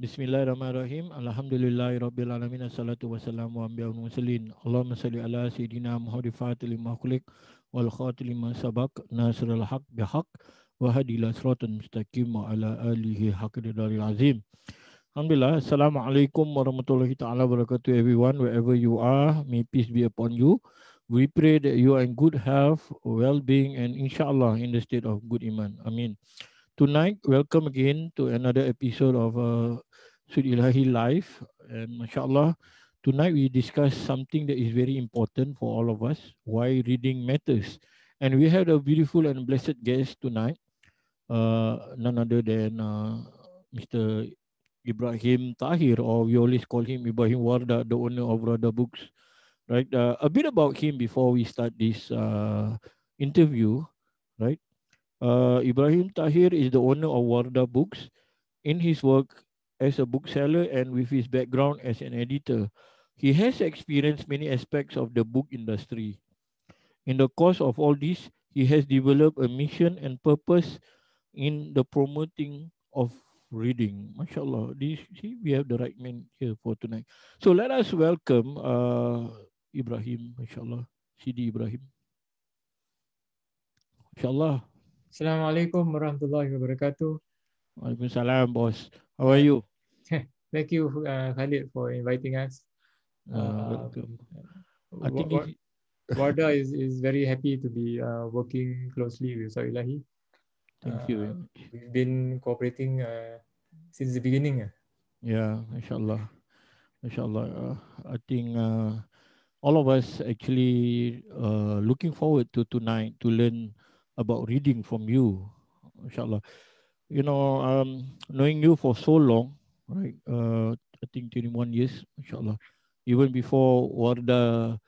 Bismillahirrahmanirrahim. Alhamdulillahirabbil Assalatu wassalamu ala mursalin. Allahumma salli ala sayidina Muhammad fatil makhluq wal khatil lima sabaq nasrul haq bihaq wa hadi ila siratal mustaqim wa ala alihi haqqadari azim. Alhamdulillah. Assalamualaikum warahmatullahi taala wabarakatuh everyone wherever you are. May peace be upon you. We pray that you are in good health, well-being and inshallah in the state of good iman. Amin. Tonight, welcome again to another episode of uh, Sud Ilahi Live. And mashallah, tonight we discuss something that is very important for all of us, why reading matters. And we have a beautiful and blessed guest tonight, uh, none other than uh, Mr. Ibrahim Tahir, or we always call him Ibrahim Warda, the owner of Rada Books. Right, uh, a bit about him before we start this uh, interview. Right, uh, Ibrahim Tahir is the owner of Warda Books. In his work, as a bookseller and with his background as an editor, he has experienced many aspects of the book industry. In the course of all this, he has developed a mission and purpose in the promoting of reading. MashaAllah, this, see, we have the right man here for tonight. So let us welcome uh, Ibrahim, MashaAllah, Sidi Ibrahim. MashaAllah. Assalamualaikum warahmatullahi wabarakatuh. Waalaikumsalam, boss. How are you? Thank you, uh, Khalid, for inviting us. Uh, uh, I think Warda is, is very happy to be uh, working closely with Ilahi. Thank you. Uh, we've been cooperating uh, since the beginning. Yeah, inshallah. Inshallah. Uh, I think uh, all of us actually uh, looking forward to tonight to learn about reading from you. Inshallah. You know, um, knowing you for so long, right? Uh, I think 21 years, inshallah. Even before Warda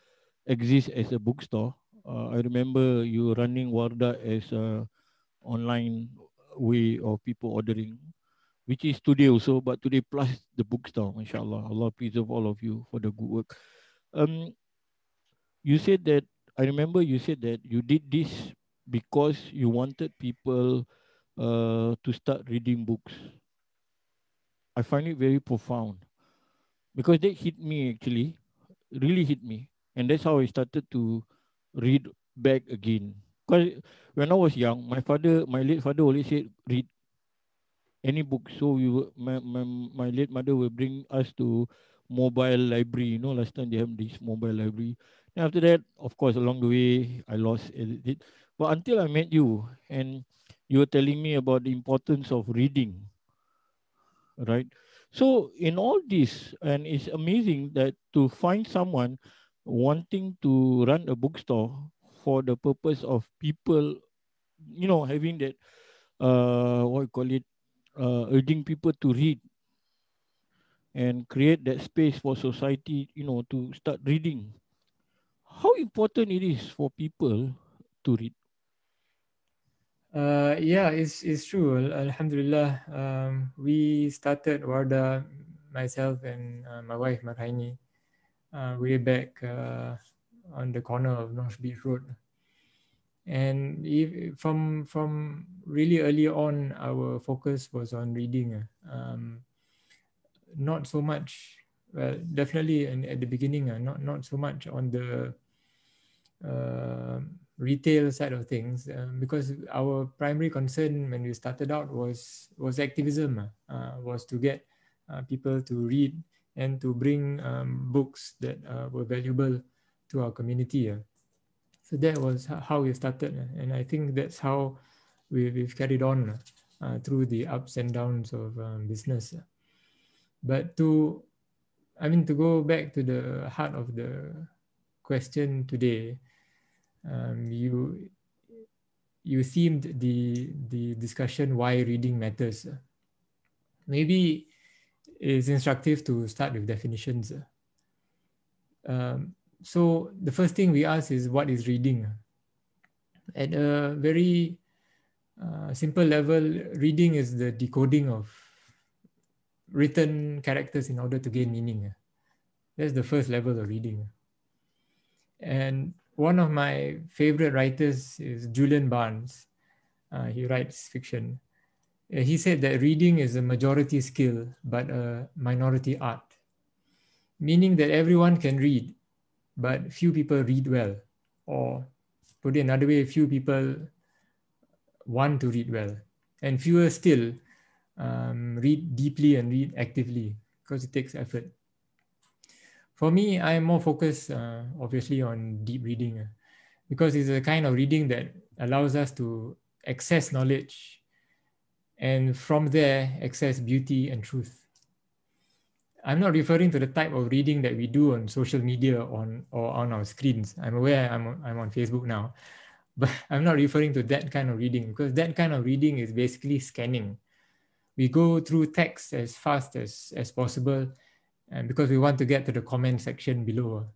exists as a bookstore, uh, I remember you running Warda as a online way of people ordering, which is today also, but today plus the bookstore, inshallah. Allah preserve all of you for the good work. Um, you said that, I remember you said that you did this because you wanted people uh, to start reading books. I find it very profound because that hit me actually, really hit me. And that's how I started to read back again. Because when I was young, my father, my late father always said, read any book. So we were, my, my, my late mother will bring us to mobile library. You know, last time they have this mobile library. And after that, of course, along the way, I lost it. But until I met you and you were telling me about the importance of reading, right? So in all this, and it's amazing that to find someone wanting to run a bookstore for the purpose of people, you know, having that, uh, what you call it, uh, urging people to read and create that space for society, you know, to start reading. How important it is for people to read? Uh, yeah, it's it's true. Alhamdulillah, um, we started Wardah, myself and uh, my wife Marhaini, uh, way back uh, on the corner of North Bridge Road. And if, from from really early on, our focus was on reading. Um, not so much. Well, definitely, in, at the beginning, uh, not not so much on the uh, retail side of things um, because our primary concern when we started out was was activism uh, was to get uh, people to read and to bring um, books that uh, were valuable to our community uh. so that was how we started uh, and i think that's how we, we've carried on uh, through the ups and downs of um, business but to i mean to go back to the heart of the question today um, you you themed the the discussion why reading matters. Maybe it's instructive to start with definitions. Um, so the first thing we ask is what is reading? At a very uh, simple level, reading is the decoding of written characters in order to gain meaning. That's the first level of reading. And one of my favorite writers is Julian Barnes. Uh, he writes fiction. he said that reading is a majority skill but a minority art, meaning that everyone can read, but few people read well. Or put it another way, few people want to read well, and fewer still um, read deeply and read actively because it takes effort. For me, I am more focused, uh, obviously, on deep reading uh, because it's a kind of reading that allows us to access knowledge and from there access beauty and truth. I'm not referring to the type of reading that we do on social media on or on our screens. I'm aware I'm I'm on Facebook now, but I'm not referring to that kind of reading because that kind of reading is basically scanning. We go through text as fast as, as possible and because we want to get to the comment section below.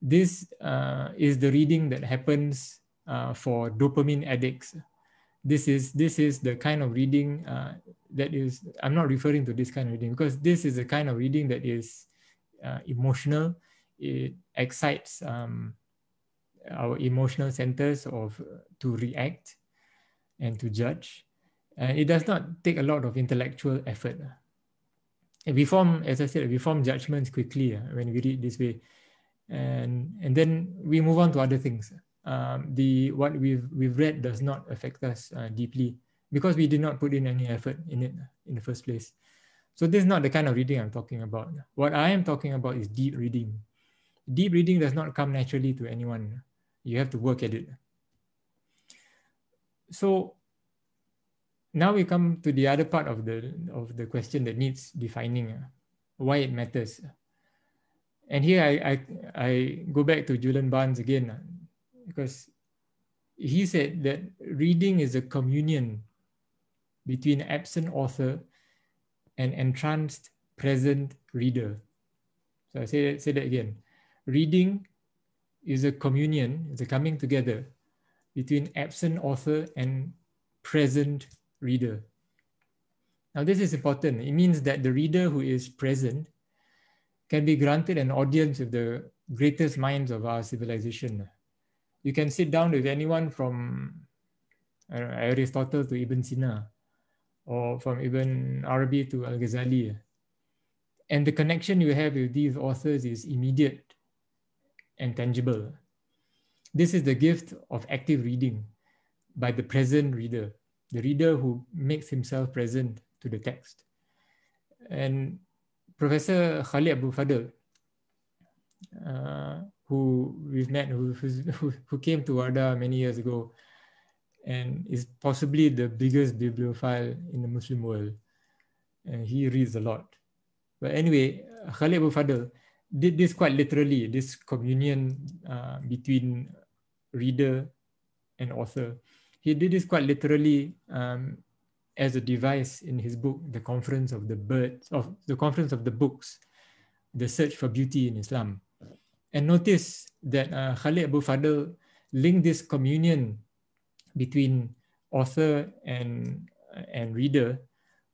This uh, is the reading that happens uh, for dopamine addicts. This is this is the kind of reading uh, that is i'm not referring to this kind of reading because this is the kind of reading that is uh, emotional. It excites um, our emotional centers of uh, to react and to judge. And it does not take a lot of intellectual effort we form as i said we form judgments quickly uh, when we read this way and and then we move on to other things um, the what we've we've read does not affect us uh, deeply because we did not put in any effort in it in the first place. So this is not the kind of reading I'm talking about. What I am talking about is deep reading. Deep reading does not come naturally to anyone. You have to work at it. So now we come to the other part of the of the question that needs defining uh, why it matters. And here I, I, I go back to Julian Barnes again because he said that reading is a communion between absent author and entranced present reader. So I say, say that again. Reading is a communion, is a coming together between absent author and present reader. Now, this is important. It means that the reader who is present can be granted an audience with the greatest minds of our civilization you can sit down with anyone from Aristotle to Ibn Sina or from Ibn Arabi to Al-Ghazali. And the connection you have with these authors is immediate and tangible. This is the gift of active reading by the present reader, the reader who makes himself present to the text. And Professor Khalid Abu Fadl, uh, who we've met, who, who, came to Wardah many years ago and is possibly the biggest bibliophile in the Muslim world. And he reads a lot. But anyway, Khalid Abu Fadl did this quite literally, this communion uh, between reader and author. He did this quite literally um, as a device in his book, The Conference of the Birds, of the Conference of the Books, The Search for Beauty in Islam. And notice that uh, Khalid Abu Fadl linked this communion between author and, and reader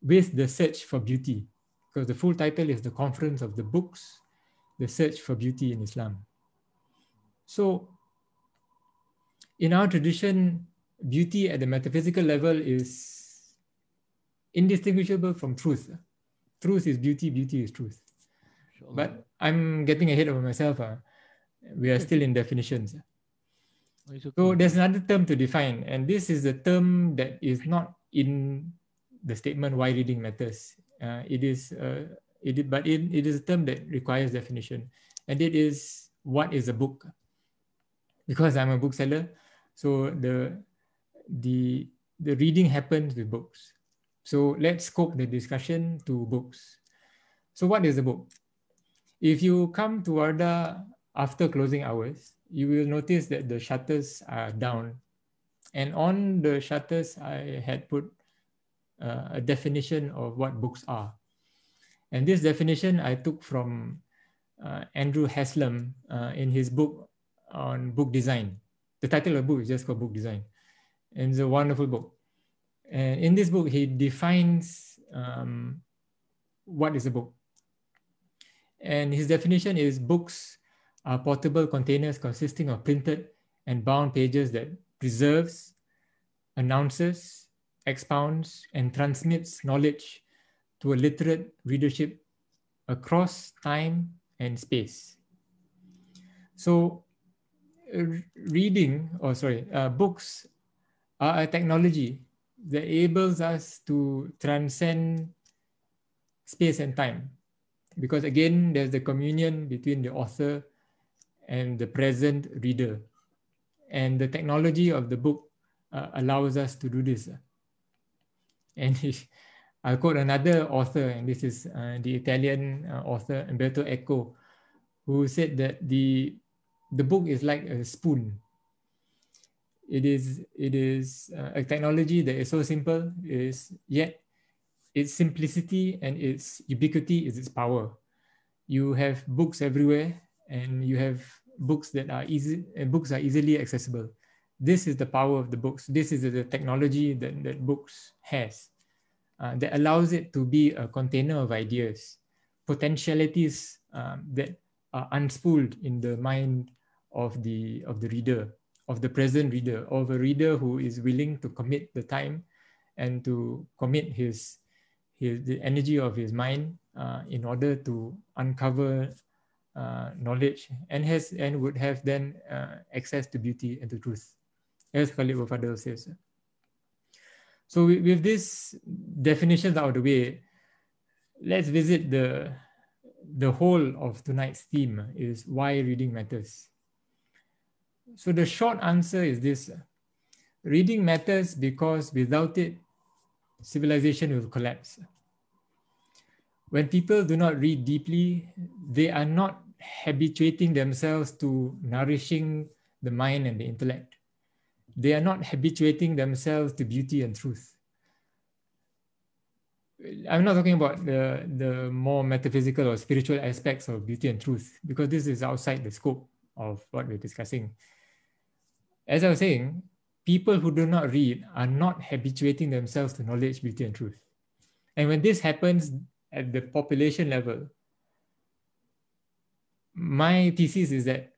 with the search for beauty. Because the full title is The Conference of the Books, The Search for Beauty in Islam. So in our tradition, beauty at the metaphysical level is indistinguishable from truth. Truth is beauty, beauty is truth. But I'm getting ahead of myself. Uh. We are still in definitions. Okay. So there's another term to define, and this is the term that is not in the statement why reading matters. Uh, it is, uh, it, but it, it is a term that requires definition, and it is what is a book. Because I'm a bookseller, so the the the reading happens with books. So let's scope the discussion to books. So what is a book? If you come to Wardah after closing hours, you will notice that the shutters are down. And on the shutters, I had put uh, a definition of what books are. And this definition I took from uh, Andrew Haslam uh, in his book on book design. The title of the book is just called Book Design. And it's a wonderful book. And in this book, he defines um, what is a book. And his definition is books are portable containers consisting of printed and bound pages that preserves, announces, expounds and transmits knowledge to a literate readership across time and space. So, reading, or sorry, uh, books are a technology that enables us to transcend space and time. Because again, there's the communion between the author and the present reader. And the technology of the book uh, allows us to do this. And I'll quote another author, and this is uh, the Italian uh, author Umberto Eco, who said that the, the book is like a spoon. It is, it is uh, a technology that is so simple, is yet its simplicity and its ubiquity is its power. You have books everywhere, and you have books that are easy, and books are easily accessible. This is the power of the books. This is the technology that, that books has uh, that allows it to be a container of ideas, potentialities um, that are unspooled in the mind of the of the reader, of the present reader, of a reader who is willing to commit the time and to commit his his the energy of his mind uh, in order to uncover uh, knowledge and has and would have then uh, access to beauty and to truth, as Khalid Abu Fadl says. So with, with this definitions out of the way, let's visit the the whole of tonight's theme is why reading matters. So the short answer is this. Reading matters because without it, civilization will collapse. When people do not read deeply, they are not habituating themselves to nourishing the mind and the intellect they are not habituating themselves to beauty and truth. I'm not talking about the, the more metaphysical or spiritual aspects of beauty and truth, because this is outside the scope of what we're discussing. As I was saying, people who do not read are not habituating themselves to knowledge, beauty, and truth. And when this happens at the population level, my thesis is that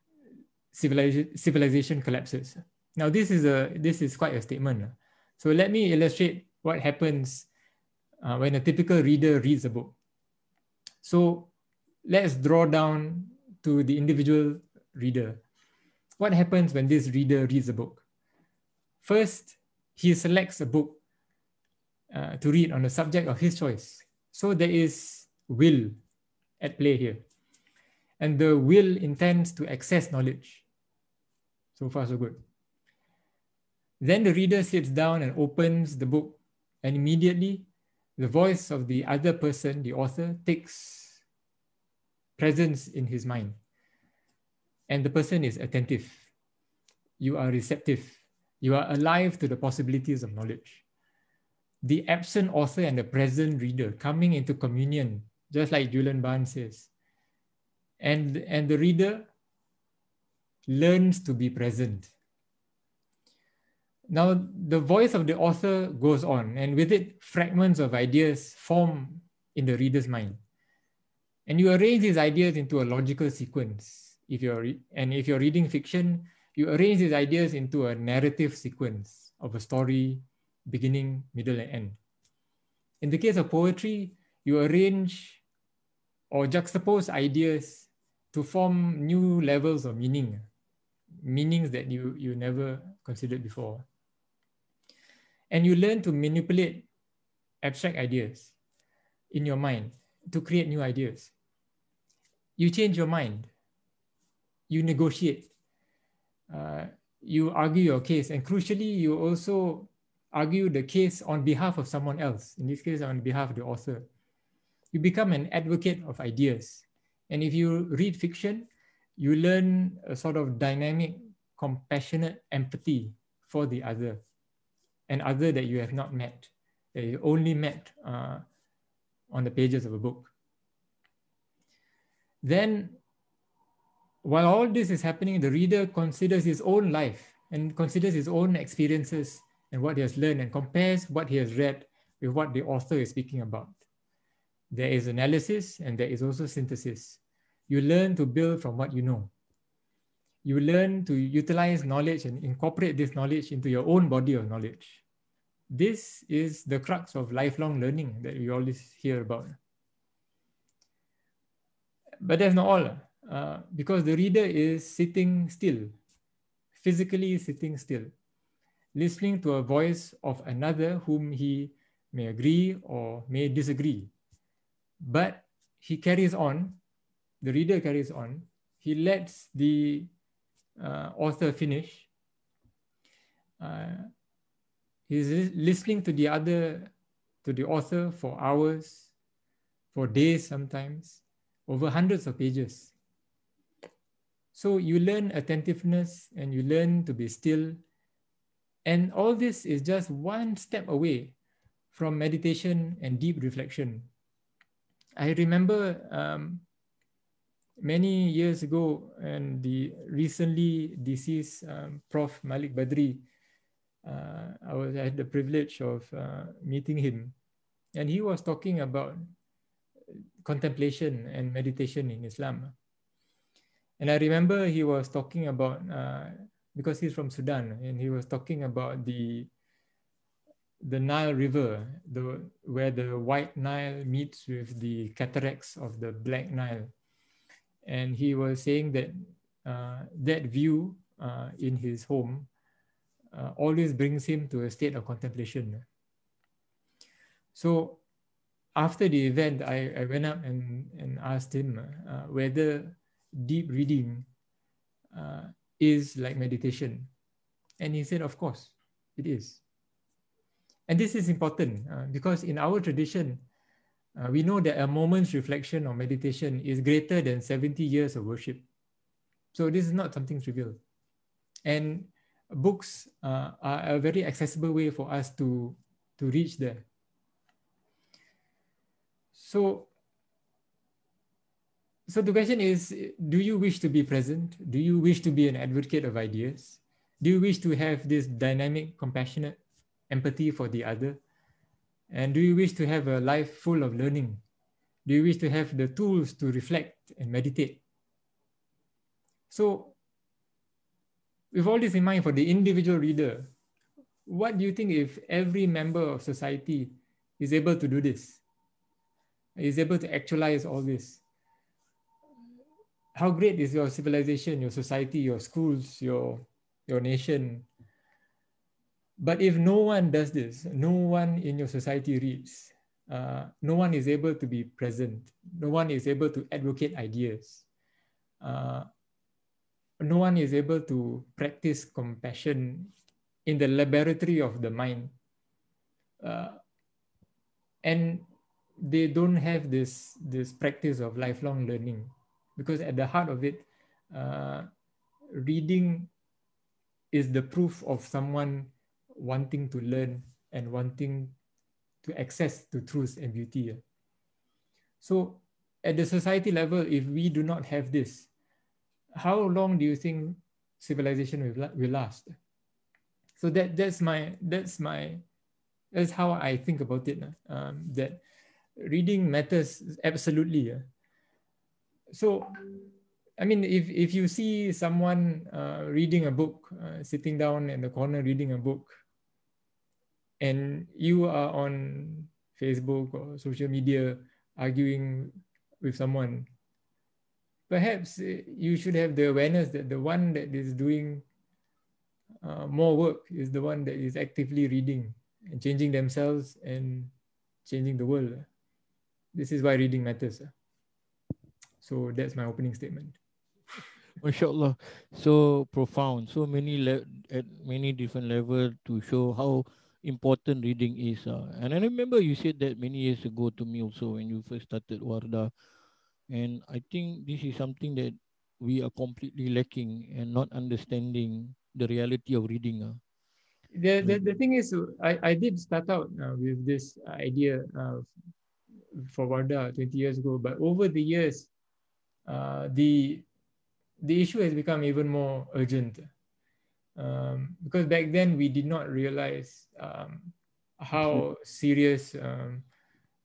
civilization, civilization collapses. Now this is a this is quite a statement. So let me illustrate what happens uh, when a typical reader reads a book. So let's draw down to the individual reader. What happens when this reader reads a book? First, he selects a book uh, to read on the subject of his choice. So there is will at play here. And the will intends to access knowledge. So far, so good. Then the reader sits down and opens the book, and immediately the voice of the other person, the author, takes presence in his mind. And the person is attentive. You are receptive. You are alive to the possibilities of knowledge. The absent author and the present reader coming into communion, just like Julian Barnes says. And, and the reader learns to be present now, the voice of the author goes on, and with it, fragments of ideas form in the reader's mind. And you arrange these ideas into a logical sequence. If you're and if you're reading fiction, you arrange these ideas into a narrative sequence of a story, beginning, middle, and end. In the case of poetry, you arrange or juxtapose ideas to form new levels of meaning, meanings that you, you never considered before and you learn to manipulate abstract ideas in your mind to create new ideas. You change your mind, you negotiate, uh, you argue your case, and crucially, you also argue the case on behalf of someone else, in this case, on behalf of the author. You become an advocate of ideas. And if you read fiction, you learn a sort of dynamic, compassionate empathy for the other and other that you have not met, that you only met uh, on the pages of a book. Then, while all this is happening, the reader considers his own life and considers his own experiences and what he has learned and compares what he has read with what the author is speaking about. There is analysis and there is also synthesis. You learn to build from what you know. You learn to utilize knowledge and incorporate this knowledge into your own body of knowledge. this is the crux of lifelong learning that we always hear about. But that's not all, uh, because the reader is sitting still, physically sitting still, listening to a voice of another whom he may agree or may disagree. But he carries on, the reader carries on, he lets the uh, author finish. Uh, he's listening to the other, to the author for hours, for days sometimes, over hundreds of pages. So you learn attentiveness and you learn to be still. And all this is just one step away from meditation and deep reflection. I remember um, many years ago, and the recently deceased um, Prof. Malik Badri, uh, I, was, I had the privilege of uh, meeting him, and he was talking about contemplation and meditation in Islam. And I remember he was talking about, uh, because he's from Sudan, and he was talking about the the Nile River, the, where the White Nile meets with the cataracts of the Black Nile and he was saying that uh, that view uh, in his home uh, always brings him to a state of contemplation. So after the event, I, I went up and, and asked him uh, whether deep reading uh, is like meditation. And he said, of course, it is. And this is important uh, because in our tradition, uh, we know that a moment's reflection or meditation is greater than 70 years of worship. So this is not something trivial. And books uh, are a very accessible way for us to, to reach there. So, so the question is, do you wish to be present? Do you wish to be an advocate of ideas? Do you wish to have this dynamic, compassionate empathy for the other? And do you wish to have a life full of learning? Do you wish to have the tools to reflect and meditate? So, with all this in mind for the individual reader, what do you think if every member of society is able to do this? Is able to actualize all this? How great is your civilization, your society, your schools, your, your nation, but if no one does this, no one in your society reads, uh, no one is able to be present, no one is able to advocate ideas, uh, no one is able to practice compassion in the laboratory of the mind. Uh, and they don't have this, this practice of lifelong learning because at the heart of it, uh, reading is the proof of someone wanting to learn and wanting to access to truth and beauty. So at the society level, if we do not have this, how long do you think civilization will, will last? So that that's my that's my that's how I think about it. Um, that reading matters absolutely. So I mean, if, if you see someone uh, reading a book, uh, sitting down in the corner reading a book, and you are on Facebook or social media arguing with someone, perhaps eh, you should have the awareness that the one that is doing uh, more work is the one that is actively reading and changing themselves and changing the world. This is why reading matters. So that's my opening statement. MashaAllah, so profound, so many le- at many different levels to show how important reading is. Uh. And I remember you said that many years ago to me also when you first started Wardah. And I think this is something that we are completely lacking and not understanding the reality of reading. Uh. The, the, the thing is, I, I did start out uh, with this idea uh, for Wardah 20 years ago, but over the years, uh, the the issue has become even more urgent um, because back then we did not realize um, how serious um,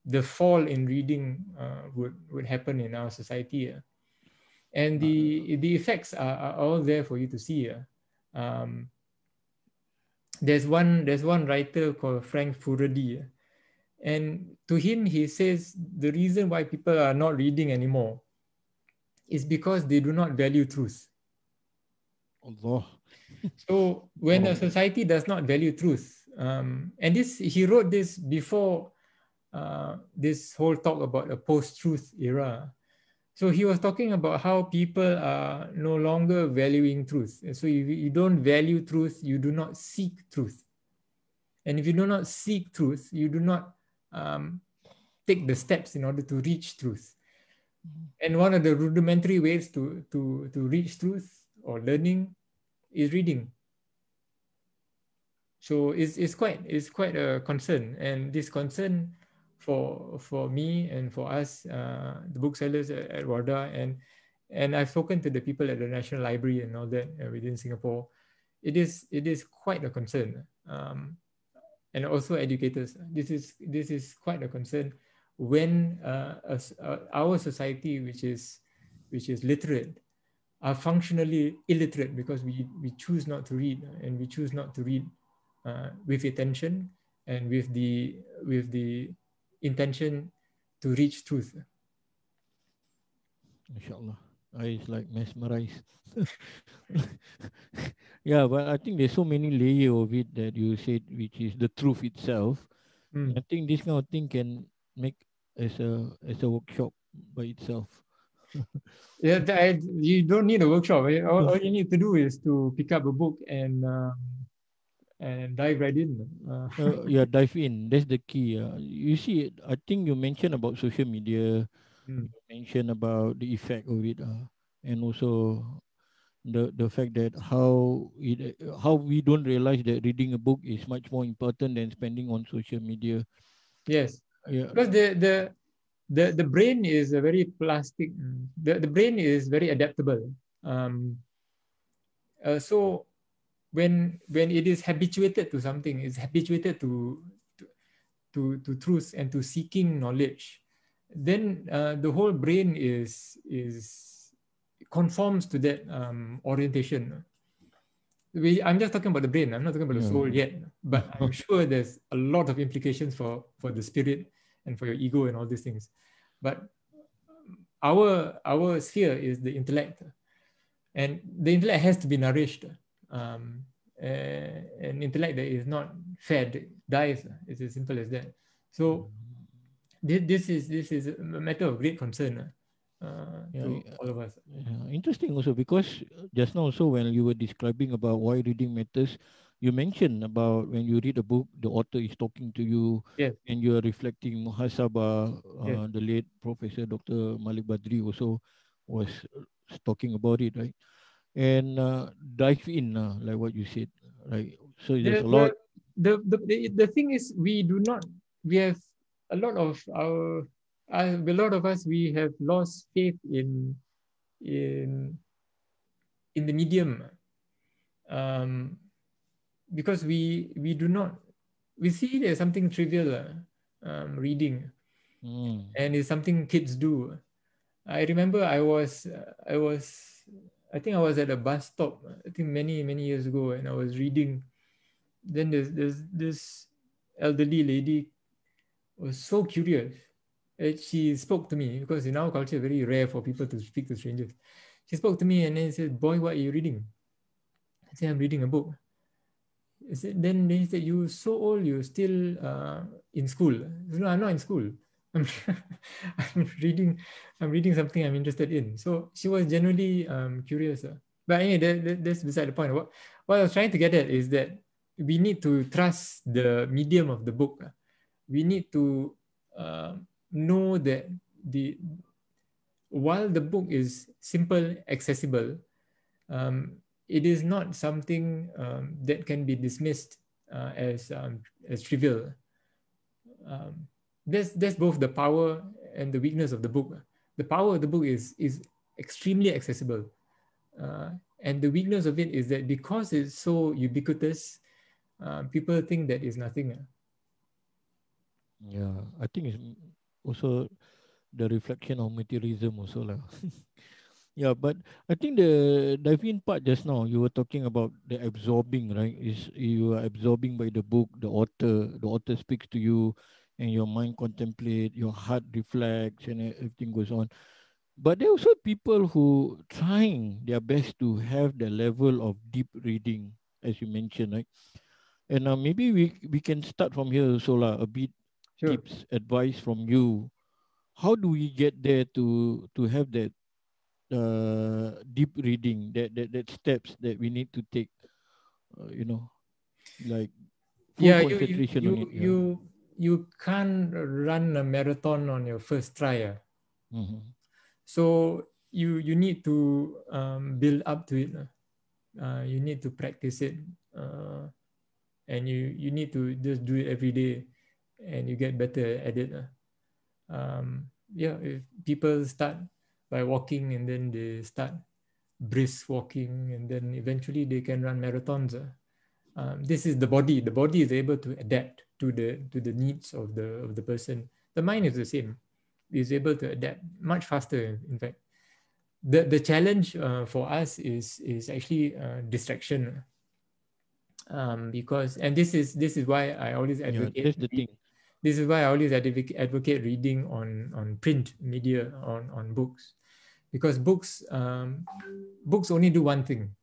the fall in reading uh, would, would happen in our society. Uh. And the, the effects are, are, all there for you to see. Uh. there's one there's one writer called Frank Furedi, and to him he says the reason why people are not reading anymore is because they do not value truth. Allah. so when a society does not value truth, um, and this he wrote this before uh, this whole talk about a post-truth era. So he was talking about how people are no longer valuing truth. so if you don't value truth, you do not seek truth. And if you do not seek truth, you do not um, take the steps in order to reach truth. And one of the rudimentary ways to, to, to reach truth or learning is reading. So it's, it's quite it's quite a concern, and this concern for for me and for us, uh, the booksellers at, at Wardah, and and I've spoken to the people at the National Library and all that uh, within Singapore. It is it is quite a concern, um, and also educators. This is this is quite a concern when uh, a, uh, our society, which is which is literate, are functionally illiterate because we we choose not to read and we choose not to read uh, with attention and with the with the intention to reach truth. Inshallah. I is like mesmerized. yeah, but I think there's so many layers of it that you said, which is the truth itself. Mm. I think this kind of thing can make as a as a workshop by itself. yeah, I, you don't need a workshop. All, all, you need to do is to pick up a book and um, and dive right in. Uh, uh, yeah, dive in. That's the key. Uh, you see, I think you mentioned about social media. Mm. You mentioned about the effect of it, uh, and also the the fact that how it how we don't realize that reading a book is much more important than spending on social media. Yes. Yeah. Because the the the the brain is a very plastic. The the brain is very adaptable. Um. Uh, so when when it is habituated to something, it's habituated to to to, to truth and to seeking knowledge, then uh, the whole brain is is conforms to that um, orientation. We, I'm just talking about the brain. I'm not talking about the soul yet, but I'm sure there's a lot of implications for for the spirit and for your ego and all these things. But our our sphere is the intellect, and the intellect has to be nourished um, uh, an intellect that is not fed dies. It's as simple as that. So this, this is this is a matter of great concern uh, to all of us. Yeah. Interesting also because just now also when you were describing about why reading matters, you mentioned about when you read a book, the author is talking to you, yes. and you are reflecting muhasabah. Uh. The late Professor Dr. Malik Badri also was talking about it, right? and uh, dive in, uh, like what you said, right? So there's the, a lot. The, the, the, the thing is, we do not, we have a lot of our, uh, a lot of us, we have lost faith in, in, in the medium. Um, because we, we do not, we see as something trivial, uh, um, reading. Mm. And it's something kids do. I remember I was, uh, I was I think I was at a bus stop. I think many many years ago, and I was reading. Then there's there's this elderly lady was so curious. And she spoke to me because in our culture, very rare for people to speak to strangers. She spoke to me and then said, "Boy, what are you reading?" I said, "I'm reading a book." I said, then they said, "You're so old, you're still uh, in school." Said, no, I'm not in school. I'm, I'm reading I'm reading something I'm interested in. So she was genuinely um, curious. Uh. But anyway, that, that, that's beside the point. What, what I was trying to get at is that we need to trust the medium of the book. Uh. We need to uh, know that the while the book is simple, accessible, um, it is not something um, that can be dismissed uh, as um, as trivial. Um, that's that's both the power and the weakness of the book. The power of the book is is extremely accessible, uh, and the weakness of it is that because it's so ubiquitous, uh, people think that is nothing. Yeah, I think also the reflection of materialism also lah. Yeah, but I think the diving part just now you were talking about the absorbing, right? Is you are absorbing by the book, the author, the author speaks to you, and your mind contemplate, your heart reflects, and everything goes on. But there are also people who trying their best to have the level of deep reading, as you mentioned, right? And uh, maybe we we can start from here, so lah, a bit sure. tips, advice from you. How do we get there to to have that uh, deep reading that, that that steps that we need to take uh, you know like yeah you you you, it, yeah. you you can't run a marathon on your first try uh. mm-hmm. so you you need to um, build up to it uh, you need to practice it uh, and you you need to just do it every day and you get better at it uh. um, yeah if people start by walking and then they start brisk walking and then eventually they can run marathons. Uh. Um, this is the body. The body is able to adapt to the to the needs of the of the person. The mind is the same. Is able to adapt much faster. In fact, the the challenge uh, for us is is actually uh, distraction. Um, because and this is this is why I always advocate. Yeah, the thing. This is why I always advocate reading on on print media on on books. Because books um, books only do one thing.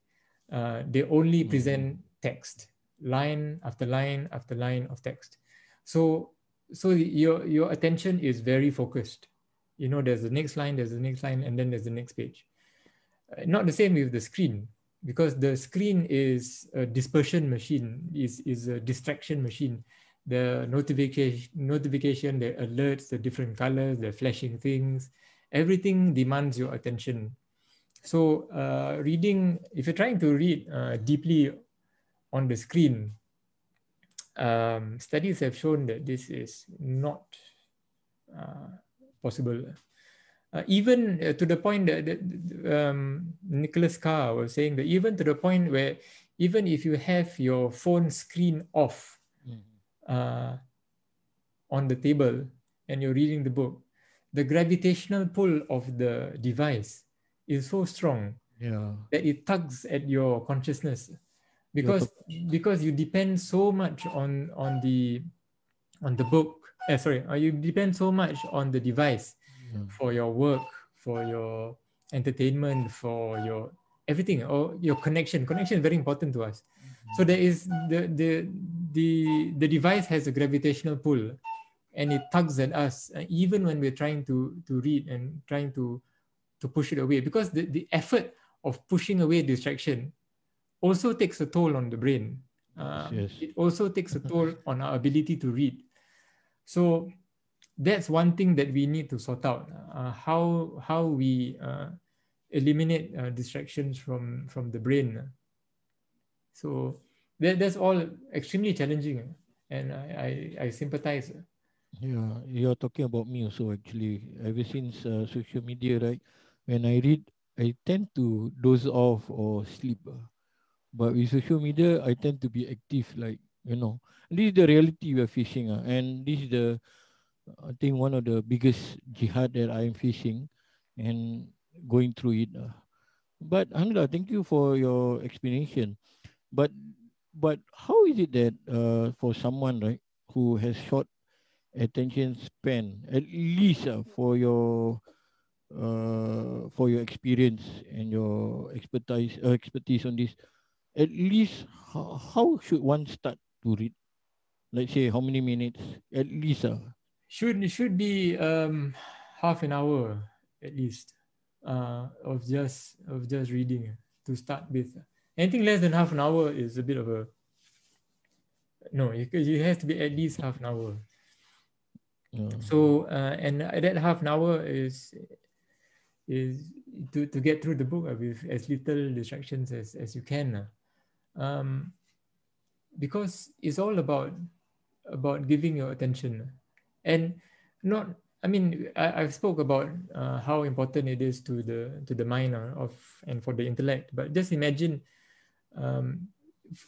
Uh, they only mm-hmm. present text. Line after line after line of text. So so your your attention is very focused. You know there's the next line there's the next line and then there's the next page. Uh, not the same with the screen. Because the screen is a dispersion machine is is a distraction machine the notification notification the alerts the different colors the flashing things everything demands your attention. So uh, reading, if you're trying to read uh, deeply on the screen, um, studies have shown that this is not uh, possible. Uh, even uh, to the point that, that um, Nicholas Carr was saying that even to the point where even if you have your phone screen off. Uh, on the table and you're reading the book, the gravitational pull of the device is so strong yeah. that it tugs at your consciousness because because you depend so much on on the on the book eh, sorry uh, you depend so much on the device yeah. for your work for your entertainment for your everything or your connection connection is very important to us. So there is the the the the device has a gravitational pull and it tugs at us uh, even when we're trying to to read and trying to to push it away. Because the, the effort of pushing away distraction also takes a toll on the brain. Uh, yes. it also takes a toll on our ability to read. So that's one thing that we need to sort out. Uh, how how we uh, eliminate uh, distractions from from the brain so that, that's all extremely challenging and I, I, I sympathize yeah, you're talking about me also actually. Ever since uh, social media, right? When I read, I tend to doze off or sleep. Uh. But with social media, I tend to be active. Like you know, this is the reality we are facing. Uh, and this is the, I think one of the biggest jihad that I am facing, and going through it. Uh. But Angela, thank you for your explanation. But but how is it that uh, for someone right who has short attention span at least uh, for your uh, for your experience and your expertise uh, expertise on this at least how, how should one start to read let's say how many minutes at least uh? should should be um half an hour at least uh of just of just reading to start with anything less than half an hour is a bit of a no you, you have to be at least half an hour. So uh, and that half an hour is is to, to get through the book with as little distractions as, as you can. Um, because it's all about about giving your attention and not I mean I, I've spoke about uh, how important it is to the to the mind uh, of and for the intellect but just imagine um,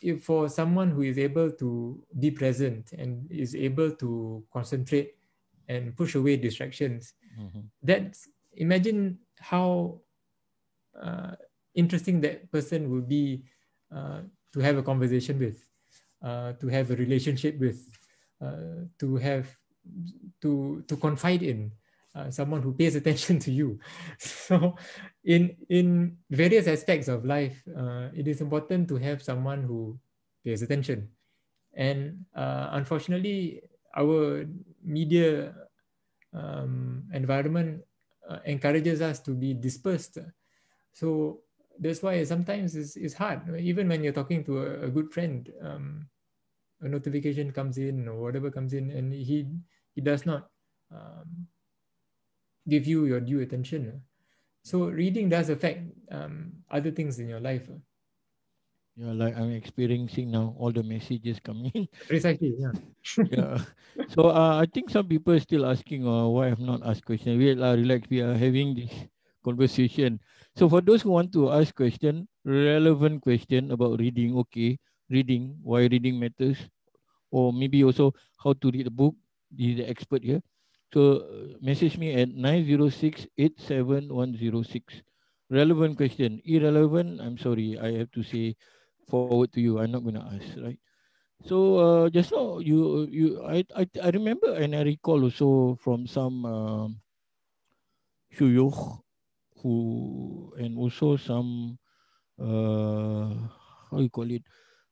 if for someone who is able to be present and is able to concentrate and push away distractions. Mm-hmm. That's imagine how uh, interesting that person will be uh, to have a conversation with, uh, to have a relationship with, uh, to have to to confide in. Uh, someone who pays attention to you. So, in in various aspects of life, uh, it is important to have someone who pays attention. And uh, unfortunately, our media um, environment uh, encourages us to be dispersed. So that's why sometimes it's, it's hard. Even when you're talking to a, a good friend, um, a notification comes in or whatever comes in, and he he does not um, give you your due attention. So reading does affect um, other things in your life. Yeah, like I'm experiencing now, all the messages coming in. Precisely, yeah. yeah. So uh, I think some people are still asking uh, why I've not asked questions. We are relaxed. We are having this conversation. So for those who want to ask question, relevant question about reading, okay, reading, why reading matters, or maybe also how to read a book. Is the expert here. So uh, message me at 906-87106. Relevant question. Irrelevant, I'm sorry. I have to say forward to you. I'm not going to ask, right? So uh, just now, you, you, I, I, I remember and I recall also from some um, shuyukh who, and also some, uh, how you call it,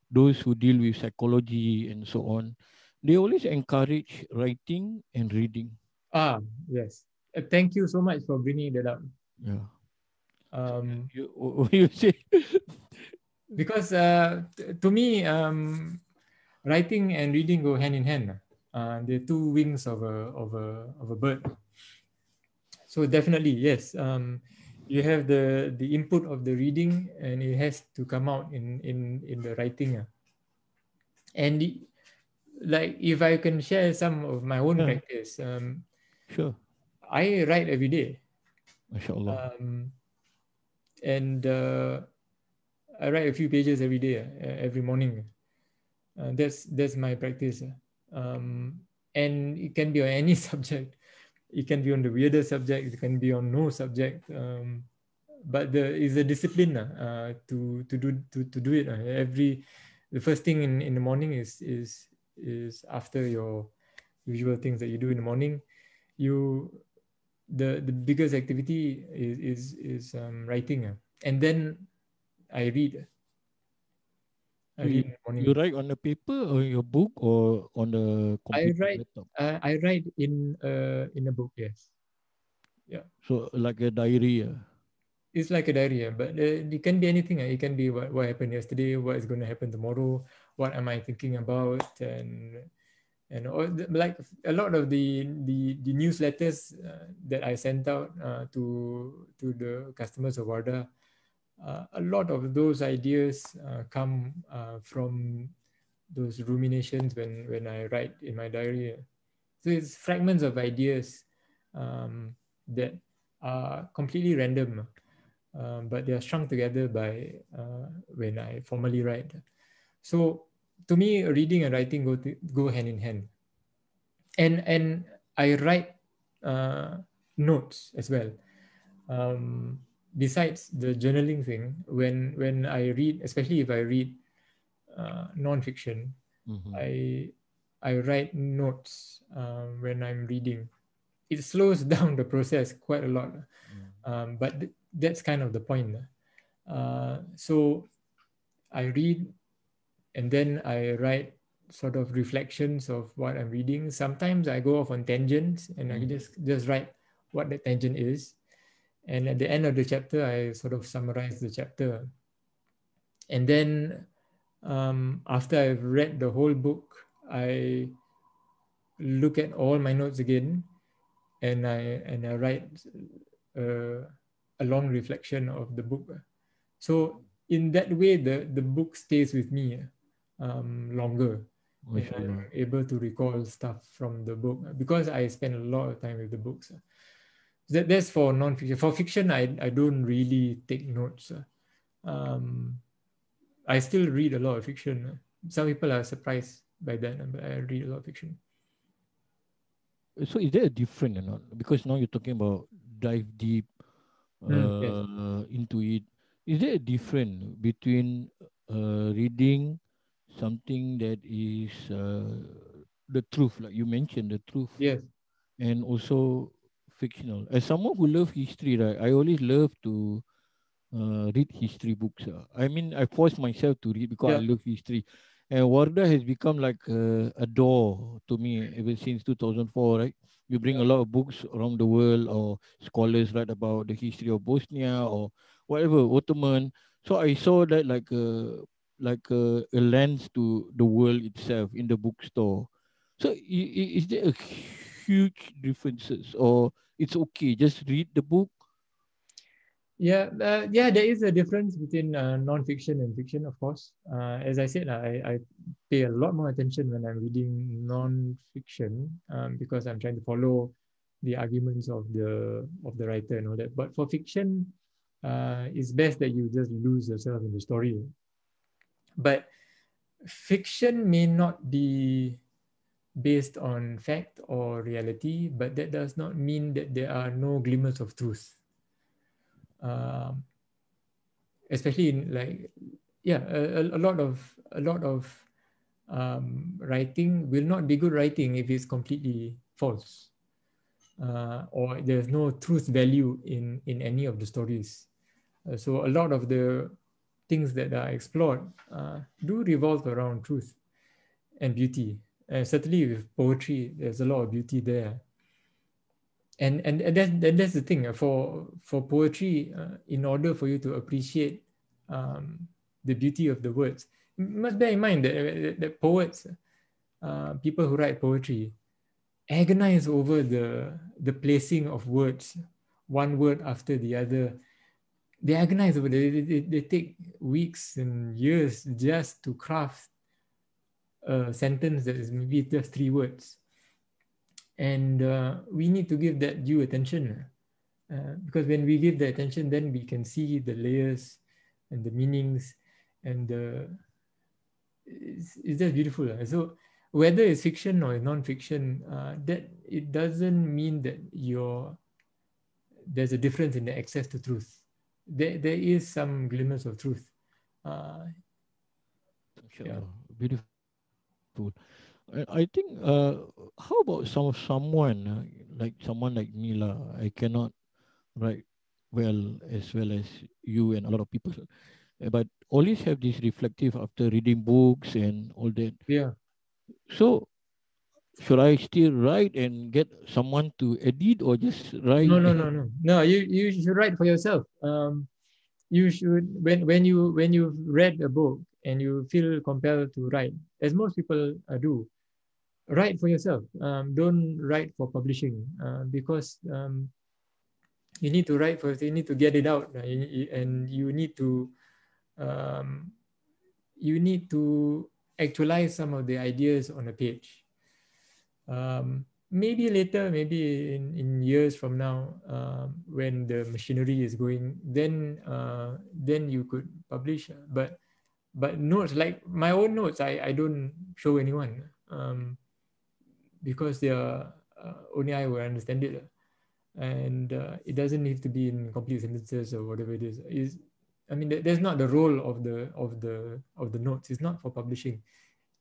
those who deal with psychology and so on, they always encourage writing and reading. Ah, yes. Uh, thank you so much for bringing that up. Yeah. Um, you, what you say? because uh, t- to me, um, writing and reading go hand in hand. Uh, they're two wings of a of a of a bird. So definitely, yes. Um, you have the the input of the reading, and it has to come out in in in the writing. And the, like, if I can share some of my own yeah. practice, um, Sure. I write every day. MashaAllah. Um, and uh, I write a few pages every day, uh, every morning. Uh, that's that's my practice. Um, and it can be on any subject. It can be on the weirdest subject. It can be on no subject. Um, but the is a discipline uh, to to do to, to do it uh, every. The first thing in, in the morning is is is after your usual things that you do in the morning you the the biggest activity is is is um, writing uh. and then i read I read you, you write on the paper or your book or on the computer i write uh, i write in uh in a book yes yeah so like a diary uh? it's like a diary but uh, it can be anything uh. it can be what, what happened yesterday what is going to happen tomorrow what am i thinking about and and all like a lot of the the, the newsletters uh, that I sent out uh, to to the customers of Wardah, uh, a lot of those ideas uh, come uh, from those ruminations when when I write in my diary. So it's fragments of ideas um, that are completely random, um, but they are strung together by uh, when I formally write. So to me, reading and writing go to, go hand in hand. And and I write uh, notes as well. Um, besides the journaling thing, when when I read, especially if I read uh, nonfiction, mm-hmm. I I write notes uh, when I'm reading. It slows down the process quite a lot, mm. um, but th- that's kind of the point. Uh, so I read and then I write sort of reflections of what I'm reading. Sometimes I go off on tangents and I mm. just just write what the tangent is. And at the end of the chapter, I sort of summarize the chapter. And then um, after I've read the whole book, I look at all my notes again and I and I write uh, a long reflection of the book. So in that way, the, the book stays with me um, longer. I'm able to recall stuff from the book because I spend a lot of time with the books. That, that's for non-fiction. For fiction, I, I don't really take notes. Um, I still read a lot of fiction. Some people are surprised by that, but I read a lot of fiction. So is there a difference or not? Because now you're talking about dive deep uh, mm, yes. into it. Is there a difference between uh, reading something that is uh, the truth, like you mentioned, the truth, yes, and also fictional. As someone who love history, right, I always love to uh, read history books. Uh. I mean, I force myself to read because yeah. I love history. And Wardah has become like a, a door to me ever since 2004, right? You bring a lot of books around the world or scholars write about the history of Bosnia or whatever, Ottoman. So I saw that like a, like a, a lens to the world itself in the bookstore. So is, there a huge differences or it's okay, just read the book yeah, uh, yeah, there is a difference between uh, non-fiction and fiction, of course. Uh, as I said, I, I pay a lot more attention when I'm reading non-fiction um, because I'm trying to follow the arguments of the of the writer and all that. But for fiction, uh, it's best that you just lose yourself in the story. But fiction may not be based on fact or reality, but that does not mean that there are no glimmers of truth. Um, especially in like yeah a, a lot of a lot of um, writing will not be good writing if it's completely false uh, or there's no truth value in in any of the stories. Uh, so a lot of the things that are explored uh, do revolve around truth and beauty. And certainly with poetry there's a lot of beauty there. And and, and that, that that's the thing uh, for for poetry uh, in order for you to appreciate um, the beauty of the words you must bear in mind that, that, that poets uh, people who write poetry agonize over the the placing of words one word after the other they agonize over. They, they, they take weeks and years just to craft a sentence that is maybe just three words and uh, we need to give that due attention uh, because when we give the attention then we can see the layers and the meanings and it's, it's just beautiful so whether it's fiction or non-fiction uh, that it doesn't mean that you're there's a difference in the access to truth there, there is some glimmers of truth uh, yeah. beautiful I, think uh, how about some someone uh, like someone like me lah. I cannot write well as well as you and a lot of people, uh, but always have this reflective after reading books and all that. Yeah. So should I still write and get someone to edit or just write? No, no, no, no. No, you you should write for yourself. Um, you should when when you when you've read a book and you feel compelled to write, as most people uh, do, write for yourself. Um, don't write for publishing uh, because um, you need to write first. You need to get it out, uh, and you need to um, you need to actualize some of the ideas on a page. Um, maybe later, maybe in, in years from now, uh, when the machinery is going, then uh, then you could publish. But but notes like my own notes, I, I don't show anyone. Um, because they are uh, only I will understand it. And uh, it doesn't need to be in complete sentences or whatever it is. Is I mean, there's not the role of the of the of the notes. It's not for publishing.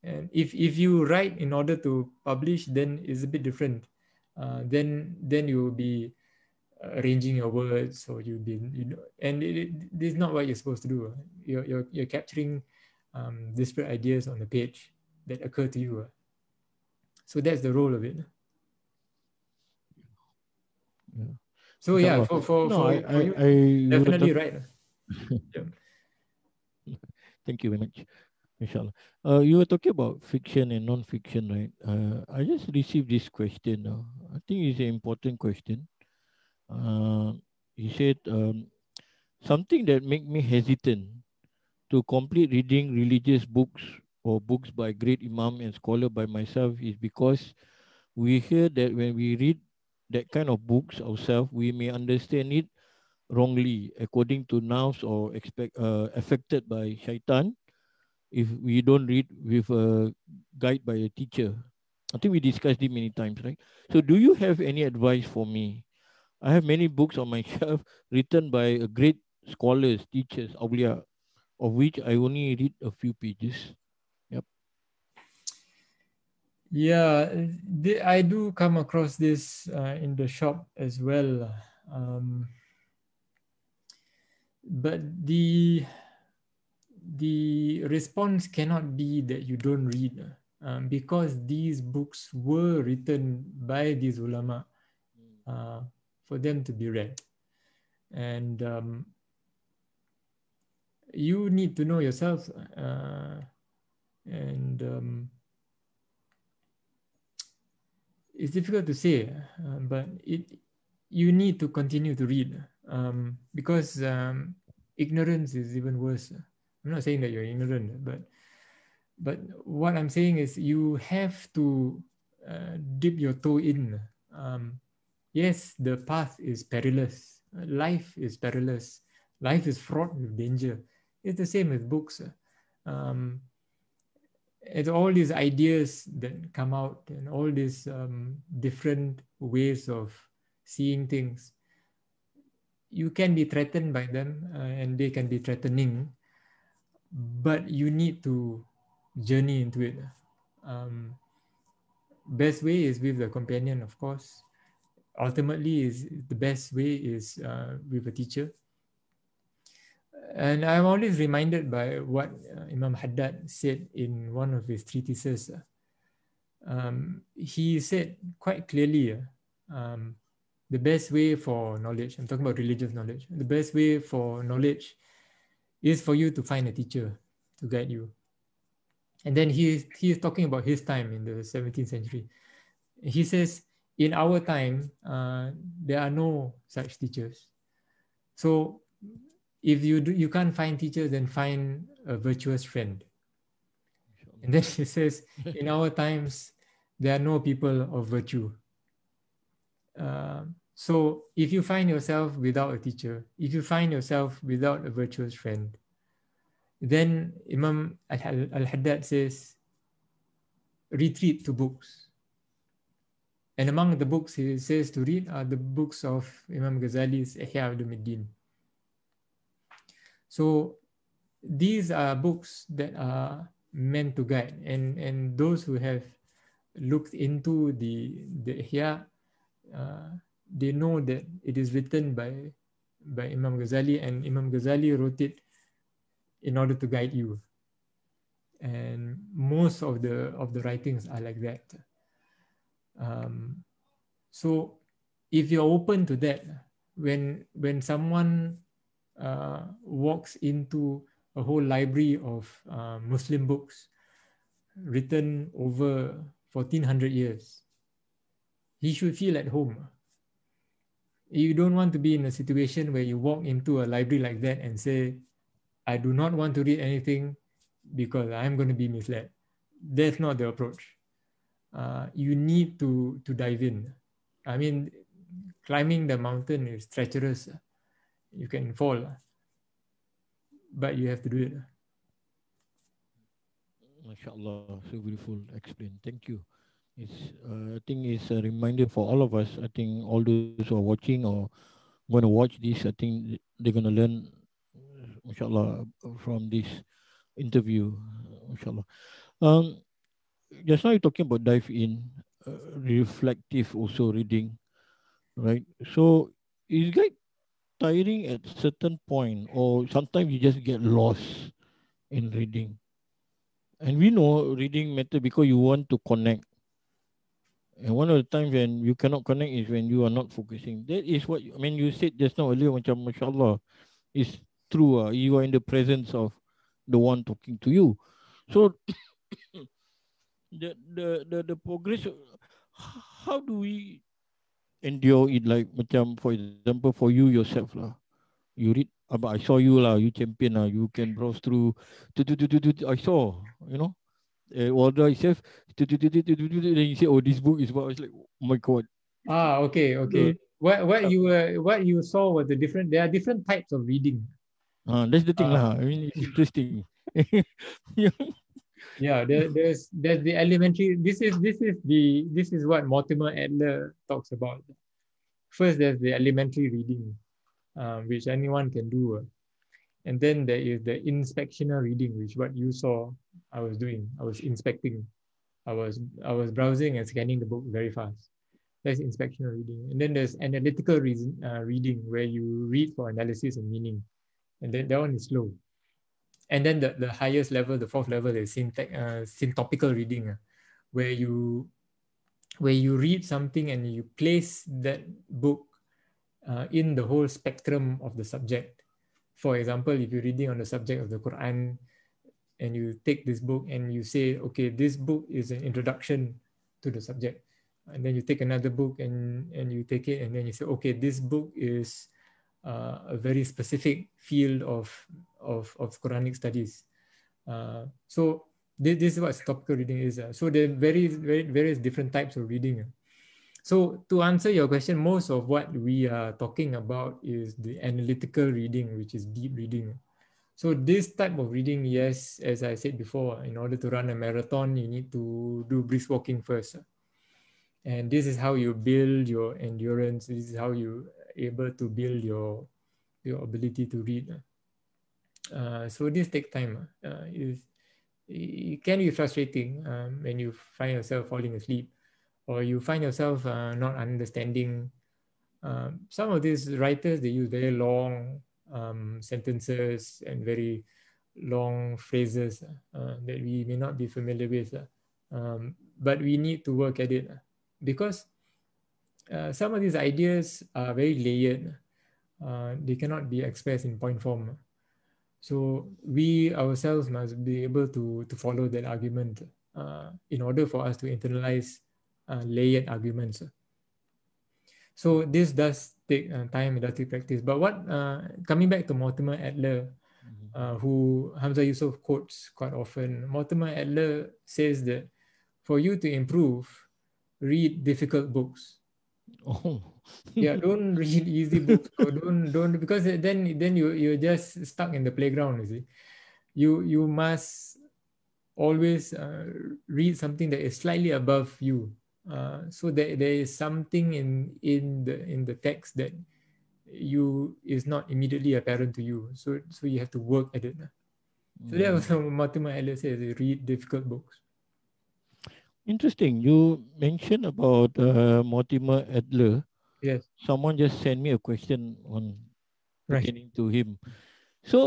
And if if you write in order to publish, then it's a bit different. Uh, then then you will be arranging your words, or you'll be you know, and it, it, this is not what you're supposed to do. You're you're, you're capturing um, disparate ideas on the page that occur to you. So that's the role of it. Yeah. So yeah, for for, no, for, I, for you, I, definitely right. yeah. Thank you very much. Inshallah. Uh, you were talking about fiction and non-fiction, right? Uh, I just received this question. Uh, I think it's an important question. Uh, he said um, something that make me hesitant to complete reading religious books or books by great imam and scholar by myself is because we hear that when we read that kind of books ourselves, we may understand it wrongly according to nous or expect, uh, affected by shaitan if we don't read with a guide by a teacher. I think we discussed it many times, right? So do you have any advice for me I have many books on my shelf written by great scholars, teachers, awliya, of which I only read a few pages. Yep. Yeah, I do come across this uh, in the shop as well. Um, but the the response cannot be that you don't read um, because these books were written by these ulama uh, for them to be read. And um, you need to know yourself uh, and um, it's difficult to say uh, but it you need to continue to read um, because um, ignorance is even worse I'm not saying that you're ignorant, but but what I'm saying is you have to uh, dip your toe in. Um, yes, the path is perilous. Life is perilous. Life is fraught with danger. It's the same with books. Um, it's all these ideas that come out and all these um, different ways of seeing things. You can be threatened by them uh, and they can be threatening but you need to journey into it. Um, best way is with the companion, of course. Ultimately, is the best way is uh, with a teacher. And I'm always reminded by what uh, Imam Haddad said in one of his treatises. Um, he said quite clearly uh, um, the best way for knowledge, I'm talking about religious knowledge, the best way for knowledge is for you to find a teacher to guide you. And then he, is, he is talking about his time in the 17th century. He says, in our time, uh, there are no such teachers. So if you do, you can't find teachers, then find a virtuous friend. And then he says, in our times, there are no people of virtue. Uh, so if you find yourself without a teacher, if you find yourself without a virtuous friend, then Imam Al-Haddad says, retreat to books. And among the books he says to read are the books of Imam Ghazali's Ihya Ulumuddin. So these are books that are meant to guide. And, and those who have looked into the, the Ihya, uh, they know that it is written by, by Imam Ghazali and Imam Ghazali wrote it in order to guide you. And most of the, of the writings are like that. Um, so if you're open to that, when, when someone uh, walks into a whole library of uh, Muslim books written over 1400 years, he should feel at home you don't want to be in a situation where you walk into a library like that and say, I do not want to read anything because I'm going to be misled. That's not the approach. Uh, you need to, to dive in. I mean, climbing the mountain is treacherous. You can fall, but you have to do it. MashaAllah, so beautiful explain. Thank you. It's, uh, I think it's a reminder for all of us. I think all those who are watching or going to watch this, I think they're going to learn, mashallah, from this interview, mashallah. Um, just now you're talking about dive in, uh, reflective also reading, right? So is it tiring at certain point or sometimes you just get lost in reading? And we know reading matter because you want to connect and one of the times when you cannot connect is when you are not focusing. That is what I mean. You said just now earlier, macam mashallah, is true. Uh, you are in the presence of the one talking to you. So the, the the the progress. How do we endure it? Like macam for example, for you yourself lah, you read. But I saw you lah. You champion lah. You can browse through. I saw. You know uh, Wardah itself. Then you say, "Oh, this book is what I was like, "Oh my god." Ah, okay, okay. what what you were what you saw was the different. There are different types of reading. Ah, that's the thing uh, lah. I mean, it's interesting. yeah, there, there's there's the elementary. This is this is the this is what Mortimer Adler talks about. first there's the elementary reading, uh, which anyone can do. Uh, and then there is the inspectional reading, which what you saw I was doing. I was inspecting. I was I was browsing and scanning the book very fast. That's inspectional reading. And then there's analytical reason, uh, reading where you read for analysis and meaning. And then that one is slow. And then the, the highest level, the fourth level is syntax, uh, syntopical reading, uh, where you where you read something and you place that book uh, in the whole spectrum of the subject. For example, if you're reading on the subject of the Quran and you take this book and you say, okay, this book is an introduction to the subject. And then you take another book and, and you take it and then you say, okay, this book is uh, a very specific field of, of, of Quranic studies. Uh, so this, this is what topical reading is. Uh. So there are very, very, various different types of reading. Uh. So to answer your question, most of what we are talking about is the analytical reading, which is deep reading. So this type of reading, yes, as I said before, in order to run a marathon, you need to do brisk walking first. And this is how you build your endurance. This is how you able to build your your ability to read. Uh, so this take time. Uh, it can be frustrating um, when you find yourself falling asleep or you find yourself uh, not understanding um, some of these writers they use very long um, sentences and very long phrases uh, that we may not be familiar with um, but we need to work at it because uh, some of these ideas are very layered uh, they cannot be expressed in point form so we ourselves must be able to, to follow that argument uh, in order for us to internalize uh, layered arguments. So this does take uh, time and does practice. But what uh, coming back to Mortimer Adler, mm-hmm. uh, who Hamza Yusuf quotes quite often, Mortimer Adler says that for you to improve, read difficult books. Oh yeah don't read easy books or don't don't because then then you you're just stuck in the playground you see you you must always uh, read something that is slightly above you uh, so that there is something in in the in the text that you is not immediately apparent to you so so you have to work at it so that was what Mortimer Adler says read difficult books interesting you mentioned about uh, Mortimer Adler Yes. Someone just sent me a question on right. pertaining to him. So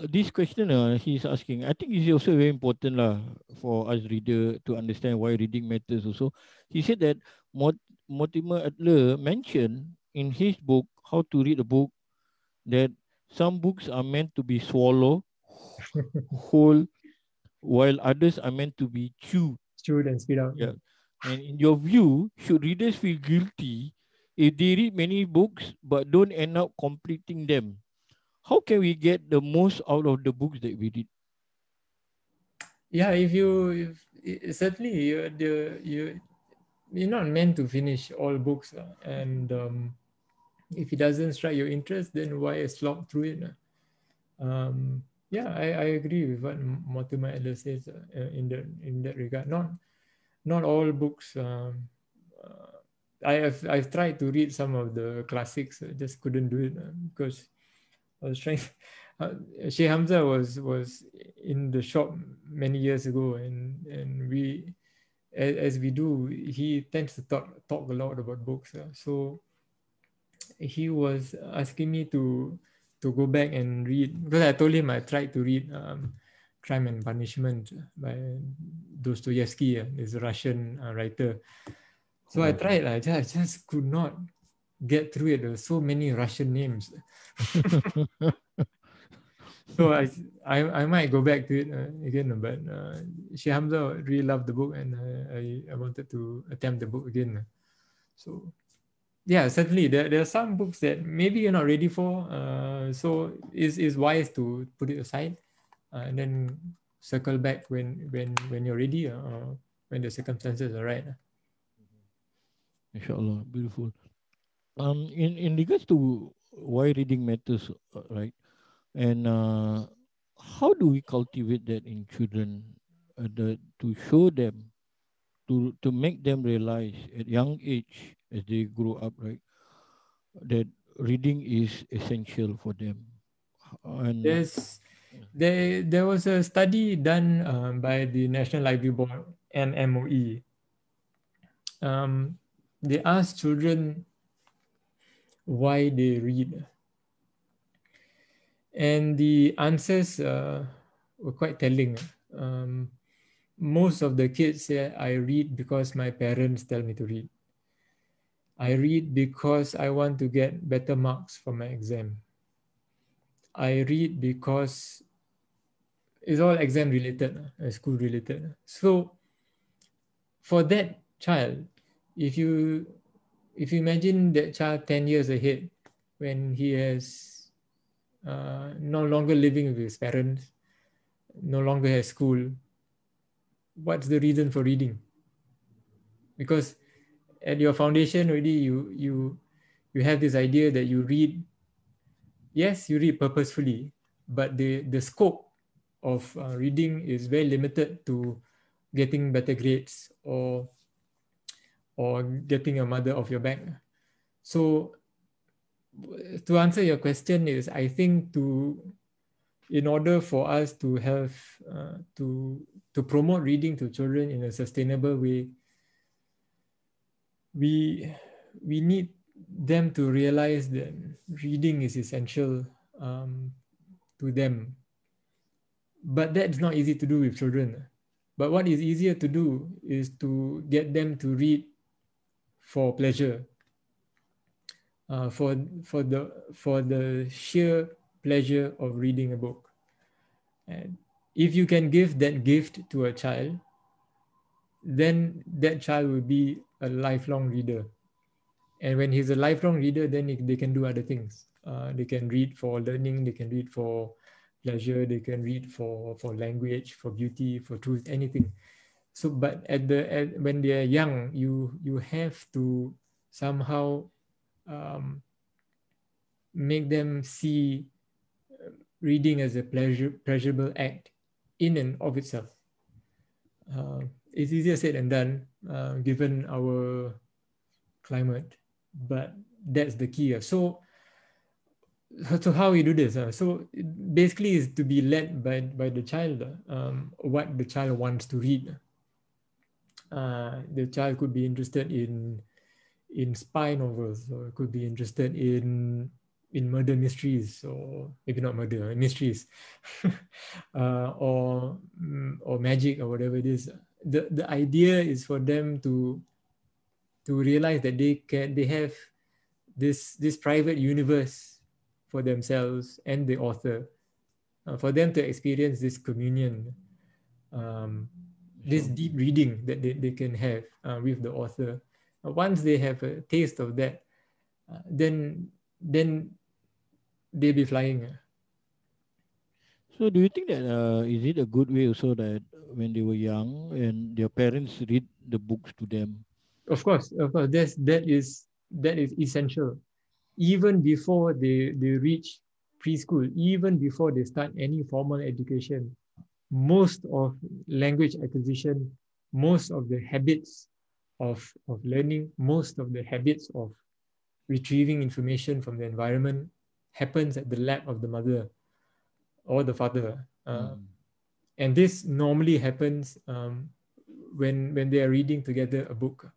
uh, this question uh, he's asking, I think is also very important lah for us reader to understand why reading matters also. He said that Mort- Mortimer Adler mentioned in his book, How to Read a Book, that some books are meant to be swallowed whole, while others are meant to be chewed. Chewed and spit out. Yeah. And in your view, should readers feel guilty if they read many books but don't end up completing them, how can we get the most out of the books that we read? Yeah, if you if, certainly you the you you're not meant to finish all books, uh, and um, if it doesn't strike your interest, then why slog through it? Uh? Um, yeah, I, I agree with what Mortimer Adler says uh, in that in that regard. Not not all books um, uh, I have I've tried to read some of the classics, I just couldn't do it uh, because I was trying. Uh, Sheikh Hamza was was in the shop many years ago, and and we, as, as we do, he tends to talk talk a lot about books. Uh, so he was asking me to to go back and read because I told him I tried to read um, Crime and Punishment by Dostoevsky, uh, a Russian uh, writer. So I tried, I just, I just could not get through it. There were so many Russian names. so I, I I might go back to it uh, again, but uh, Sheikh Hamza really loved the book and uh, I, I wanted to attempt the book again. So yeah, certainly there, there are some books that maybe you're not ready for. Uh, so it's, it's wise to put it aside uh, and then circle back when when when you're ready or when the circumstances are right. Inshallah, beautiful. Um, in in regards to why reading matters, uh, right? And uh, how do we cultivate that in children, uh, the, to show them, to to make them realize at young age as they grow up, right? that reading is essential for them. And There's there there was a study done um, by the National Library Board and MOE. Um, they asked children why they read, and the answers uh, were quite telling. Um, most of the kids say, "I read because my parents tell me to read." I read because I want to get better marks for my exam. I read because it's all exam related, uh, school related. So for that child, if you if you imagine that child 10 years ahead when he has uh, no longer living with his parents, no longer has school, what's the reason for reading? Because at your foundation already you you you have this idea that you read yes you read purposefully but the the scope of uh, reading is very limited to getting better grades or or getting a mother off your back so to answer your question is i think to in order for us to have uh, to to promote reading to children in a sustainable way we we need them to realize that reading is essential um, to them. But that's not easy to do with children. But what is easier to do is to get them to read for pleasure, uh, for for the for the sheer pleasure of reading a book. And if you can give that gift to a child, then that child will be a lifelong reader. And when he's a lifelong reader, then they can do other things. Uh, they can read for learning, they can read for pleasure, they can read for, for language, for beauty, for truth, anything. So, but at the at, when they are young, you you have to somehow um, make them see uh, reading as a pleasure pleasurable act in and of itself. Uh, it's easier said than done uh, given our climate, but that's the key. So, so how we do this? Uh, so basically, is to be led by by the child. Um, what the child wants to read. Uh, the child could be interested in in spy novels, or could be interested in in murder mysteries, or maybe not murder mysteries, uh, or mm, or magic or whatever it is. The the idea is for them to to realize that they can they have this this private universe for themselves and the author uh, for them to experience this communion. Um, this deep reading that they, they can have uh, with the author uh, once they have a taste of that uh, then then they'll be flying so do you think that uh, is it a good way also that when they were young and their parents read the books to them? Of course, of course. That's, that is that is essential. Even before they, they reach preschool, even before they start any formal education, most of language acquisition, most of the habits of, of learning, most of the habits of retrieving information from the environment happens at the lap of the mother or the father. Uh, mm. And this normally happens um, when, when they are reading together a book.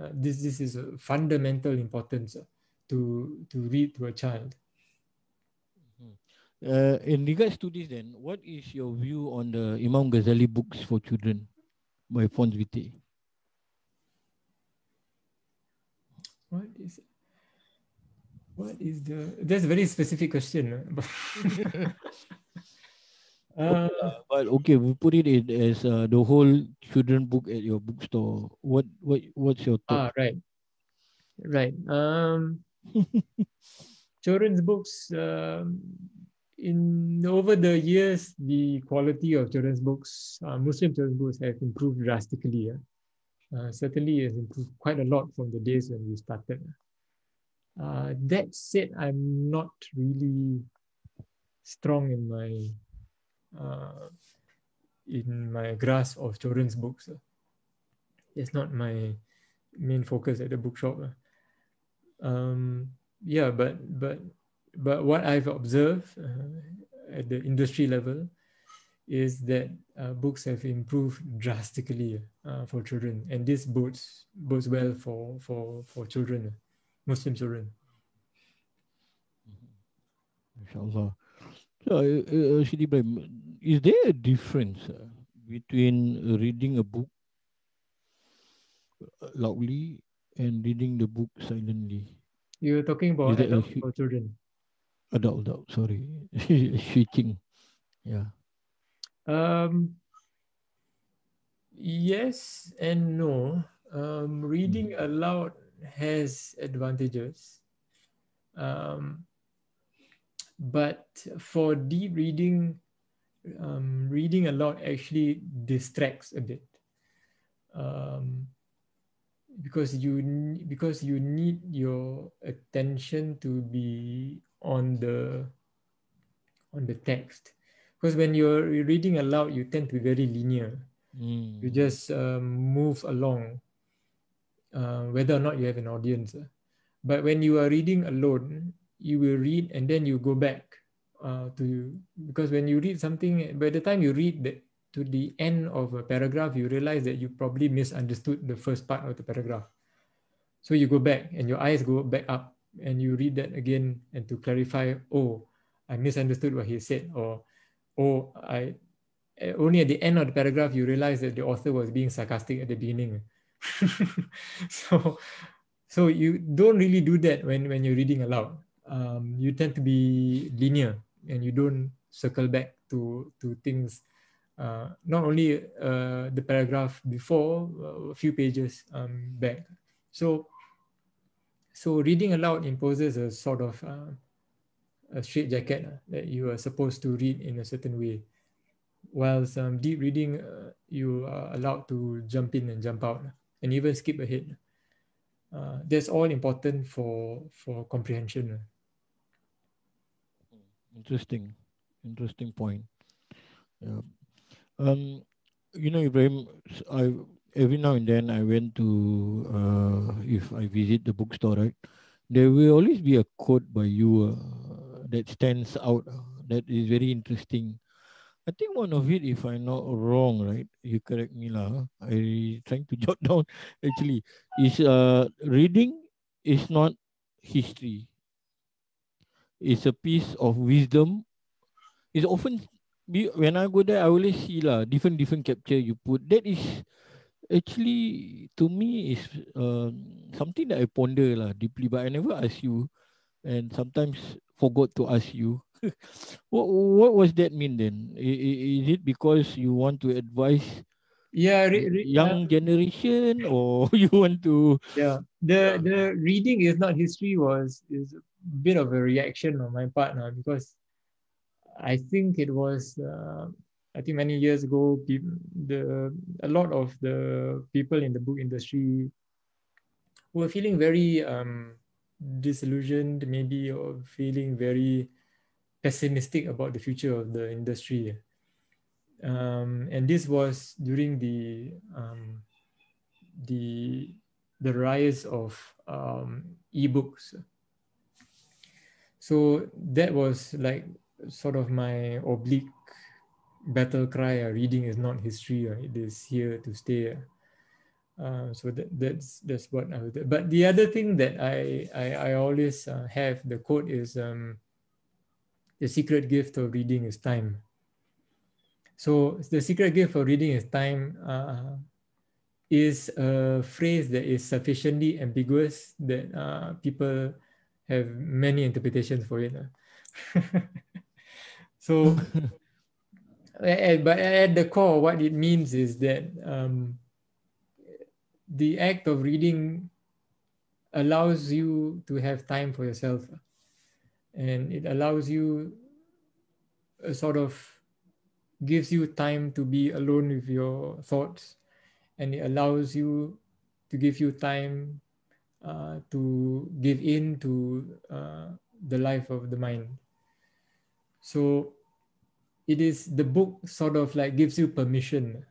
Uh, this, this is a fundamental importance to, to read to a child. Uh, in regards to this, then, what is your view on the Imam Ghazali books for children by Fons Vitae? What is what is the? That's a very specific question. uh, but okay, we put it in as uh, the whole children book at your bookstore. What what what's your thought? Ah, right, right. Um, children's books. Um, in over the years, the quality of children's books, uh, Muslim children's books, have improved drastically. Uh, certainly, has improved quite a lot from the days when we started. Uh, that said, I'm not really strong in my uh, in my grasp of children's books. It's not my main focus at the bookshop. Um, yeah, but but but what I've observed uh, at the industry level is that uh, books have improved drastically uh, for children, and this bodes bodes well for for for children, Muslim children. Inshallah. So, uh, uh, is there a difference uh, between reading a book uh, loudly and reading the book silently? You're talking about adult or children? Adult, adult. Sorry, switching. Yeah. Um, yes and no. Um, reading mm. aloud has advantages. Um, but for deep reading, um, reading aloud actually distracts a bit. Um, because you because you need your attention to be on the on the text because when you're reading aloud, you tend to be very linear. Mm. You just um, move along, uh, whether or not you have an audience. But when you are reading alone, you will read and then you go back uh, to because when you read something, by the time you read the, to the end of a paragraph, you realize that you probably misunderstood the first part of the paragraph. So you go back and your eyes go back up and you read that again and to clarify, oh, I misunderstood what he said, or oh, I eh, only at the end of the paragraph you realize that the author was being sarcastic at the beginning. so, so you don't really do that when when you're reading aloud. Um, you tend to be linear and you don't circle back to to things. Uh, not only uh, the paragraph before, uh, a few pages um, back. So, so reading aloud imposes a sort of uh, a straight jacket uh, that you are supposed to read in a certain way. While some deep reading, uh, you are allowed to jump in and jump out and even skip ahead. Uh, that's all important for for comprehension. Interesting, interesting point. Yeah. Um, you know, Ibrahim, I every now and then I went to uh, if I visit the bookstore, right? There will always be a quote by you. Uh, that stands out uh, that is very interesting. I think one of it, if I'm not wrong, right? You correct me lah. I trying to jot down actually is uh reading is not history. It's a piece of wisdom. It's often when I go there, I always see lah different different capture you put. That is actually to me is uh, something that I ponder lah deeply, but I never ask you. And sometimes forgot to ask you. what what was that mean then? Is it because you want to advise yeah re, re, young uh, generation or you want to yeah the the reading is not history was is a bit of a reaction on my part now because I think it was uh, I think many years ago the a lot of the people in the book industry were feeling very um, disillusioned, maybe or feeling very pessimistic about the future of the industry. Um, and this was during the um, the the rise of um, ebooks. So that was like sort of my oblique battle cry. Uh, reading is not history. Uh, it is here to stay. Uh, so that, that's that's what I would. But the other thing that I I, I always uh, have the quote is um, the secret gift of reading is time. So the secret gift of reading is time uh, is a phrase that is sufficiently ambiguous that uh, people have many interpretations for it. so, but at the core, what it means is that. Um, the act of reading allows you to have time for yourself and it allows you a sort of gives you time to be alone with your thoughts and it allows you to give you time uh, to give in to uh, the life of the mind so it is the book sort of like gives you permission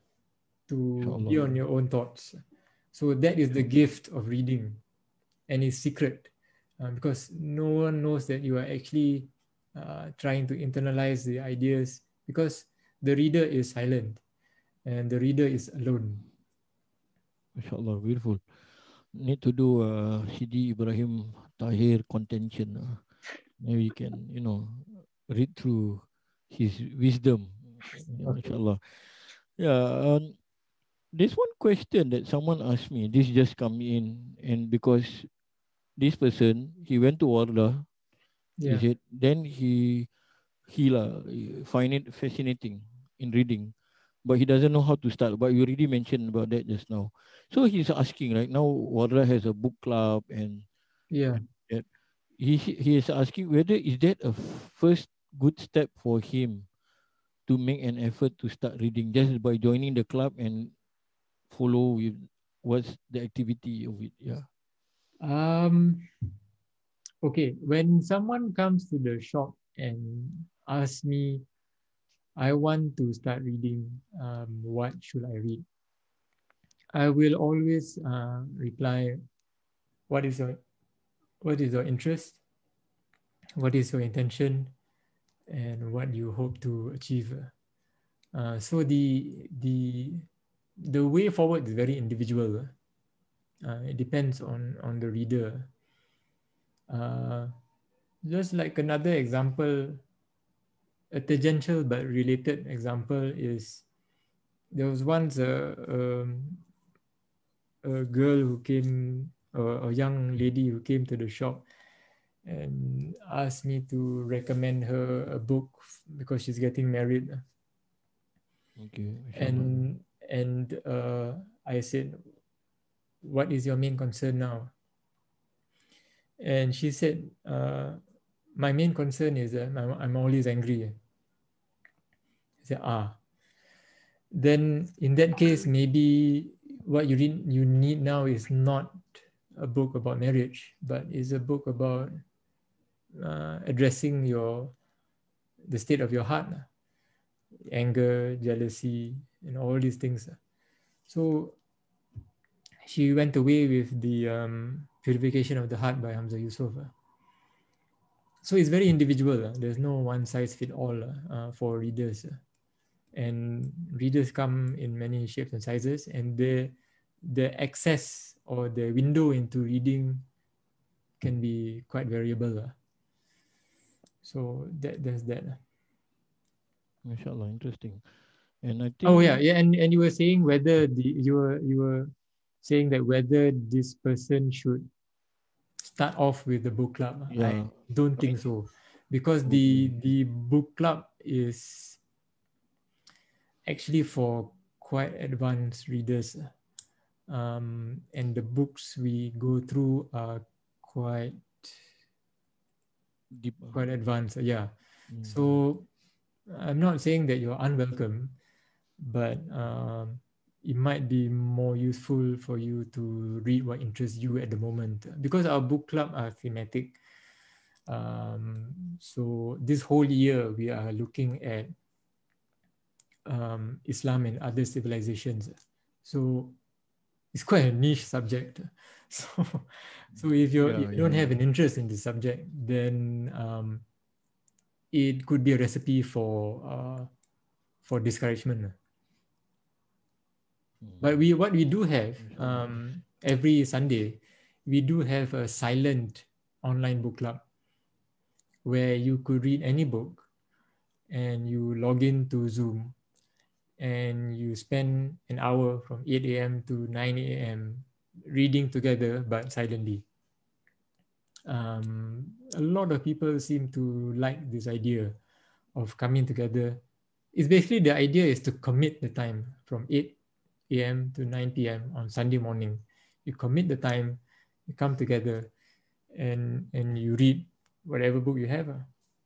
to be on your own thoughts so that is the gift of reading and it's secret. uh, because no one knows that you are actually uh, trying to internalize the ideas because the reader is silent and the reader is alone. MashaAllah, beautiful. Need to do a Sidi Ibrahim Tahir contention. Uh. Maybe you can, you know, read through his wisdom. Inshallah. Yeah, um, there's one question that someone asked me. This just come in, and because this person he went to Wardah, yeah. he said, then he he la find it fascinating in reading, but he doesn't know how to start. But you already mentioned about that just now. So he's asking right now. Wardah has a book club, and yeah, that he he is asking whether is that a first good step for him to make an effort to start reading just by joining the club and follow with what's the activity of it yeah. Um okay when someone comes to the shop and asks me i want to start reading um, what should i read? I will always uh, reply what is your what is your interest? What is your intention and what you hope to achieve uh, so the the the way forward is very individual. Uh, it depends on on the reader. Uh, just like another example, a tangential but related example is there was once a um, a girl who came, or a young lady who came to the shop and asked me to recommend her a book because she's getting married. Okay. And and uh, I said, "What is your main concern now?" And she said, uh, "My main concern is that I'm, I'm always angry." I said, "Ah." Then in that case, maybe what you need you need now is not a book about marriage, but is a book about uh, addressing your the state of your heart, anger, jealousy, and all these things. So she went away with the um, purification of the heart by Hamza Yusuf. So it's very individual. There's no one size fit all uh, for readers. And readers come in many shapes and sizes, and the the access or the window into reading can be quite variable. So that there's that. MashaAllah, interesting. And I think Oh yeah, yeah, and, and you were saying whether the you were you were saying that whether this person should start off with the book club. Yeah. I don't think so. Because the the book club is actually for quite advanced readers. Um, and the books we go through are quite deep quite advanced. Yeah. Mm. So I'm not saying that you're unwelcome but um, it might be more useful for you to read what interests you at the moment because our book club are thematic. Um, so this whole year we are looking at um, Islam and other civilizations. So it's quite a niche subject. So, so if you yeah, you don't have an interest in the subject, then um, it could be a recipe for uh, for discouragement. But we what we do have um, every Sunday, we do have a silent online book club where you could read any book and you log in to Zoom and you spend an hour from 8 a.m. to 9 a.m. reading together but silently. Um, a lot of people seem to like this idea of coming together. It's basically the idea is to commit the time from 8 a.m. to 9 p.m. on Sunday morning. You commit the time, you come together, and and you read whatever book you have.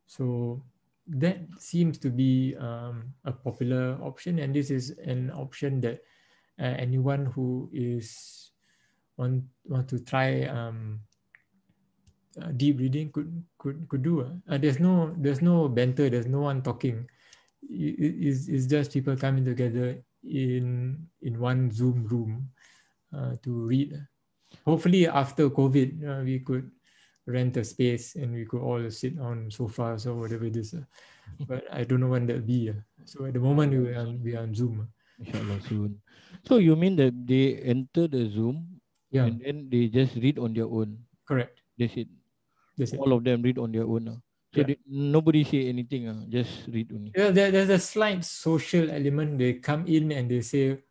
So that seems to be um, a popular option, and this is an option that uh, anyone who is want want to try um, uh, deep reading could could could do. Uh, there's no there's no banter. There's no one talking. It, it's, it's just people coming together in in one Zoom room uh, to read. Hopefully, after COVID, uh, we could rent a space and we could all sit on sofas or whatever it is. But I don't know when that'll be. So at the moment we are we are on Zoom. Inshallah soon. So you mean that they enter the Zoom Yeah, and then they just read on their own. correct. That's it. That's it. All of them read on their own. ah. So Yeah. they, nobody say anything. ah. Just read only. Yeah, there, there's a slight social element. They come in and they say,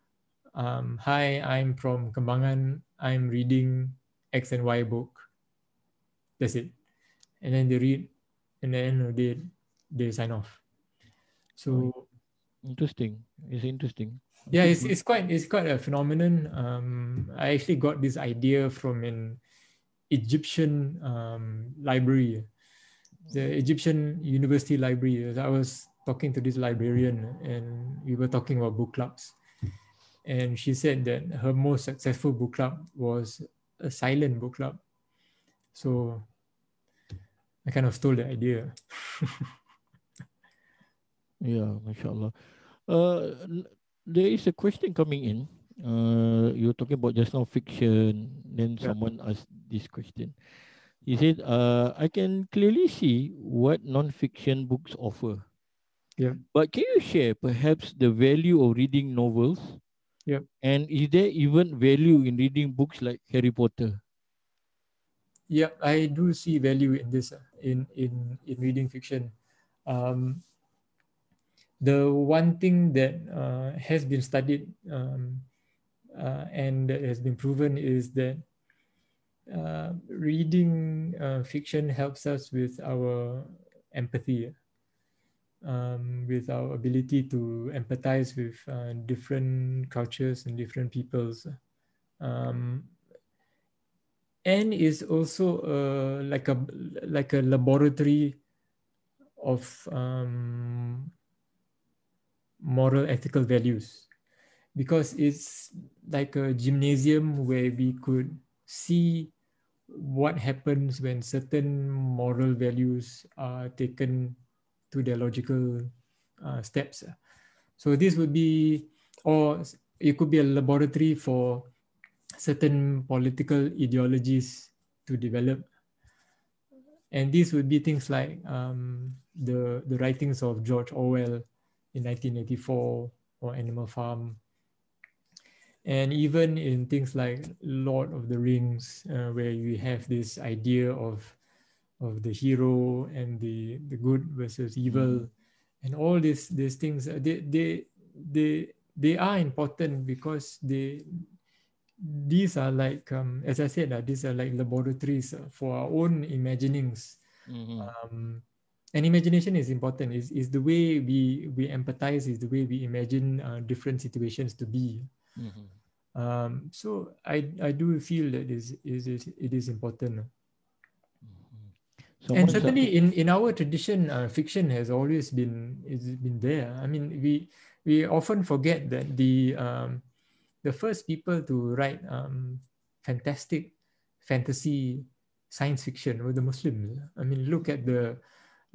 um, "Hi, I'm from Kembangan. I'm reading X and Y book." That's it, and then they read, and then they they sign off. So Interesting. It's interesting. Yeah, it's, it's quite it's quite a phenomenon. Um, I actually got this idea from an Egyptian um, library, the Egyptian University Library. I was talking to this librarian, and we were talking about book clubs, and she said that her most successful book club was a silent book club. So I kind of stole the idea. Yeah, mashallah. Uh, there is a question coming in. Uh, you were talking about just now fiction. Then Yeah. someone asked this question. He said, uh, I can clearly see what non-fiction books offer. Yeah. But can you share perhaps the value of reading novels? Yeah. And is there even value in reading books like Harry Potter? Yeah, I do see value in this uh, in in in reading fiction. Um, the one thing that uh, has been studied um, uh, and that has been proven is that uh, reading uh, fiction helps us with our empathy, um, with our ability to empathize with uh, different cultures and different peoples. Um, and is also uh, like a like a laboratory of um, moral ethical values because it's like a gymnasium where we could see what happens when certain moral values are taken to their logical uh, steps so this would be or it could be a laboratory for certain political ideologies to develop. And these would be things like um, the, the writings of George Orwell in 1984 or Animal Farm. And even in things like Lord of the Rings, uh, where you have this idea of, of the hero and the, the good versus evil, and all these, these things, uh, they, they, they, they are important because they these are like um, as I said, uh, these are like laboratories uh, for our own imaginings. Mhm. Um, and imagination is important. Is is the way we we empathize. Is the way we imagine uh, different situations to be. Mhm. Um, so I I do feel that is is is it is important. Someone and sa- certainly in in our tradition, uh, fiction has always been is been there. I mean, we we often forget that the um, the first people to write um, fantastic fantasy science fiction were the Muslims. I mean, look at the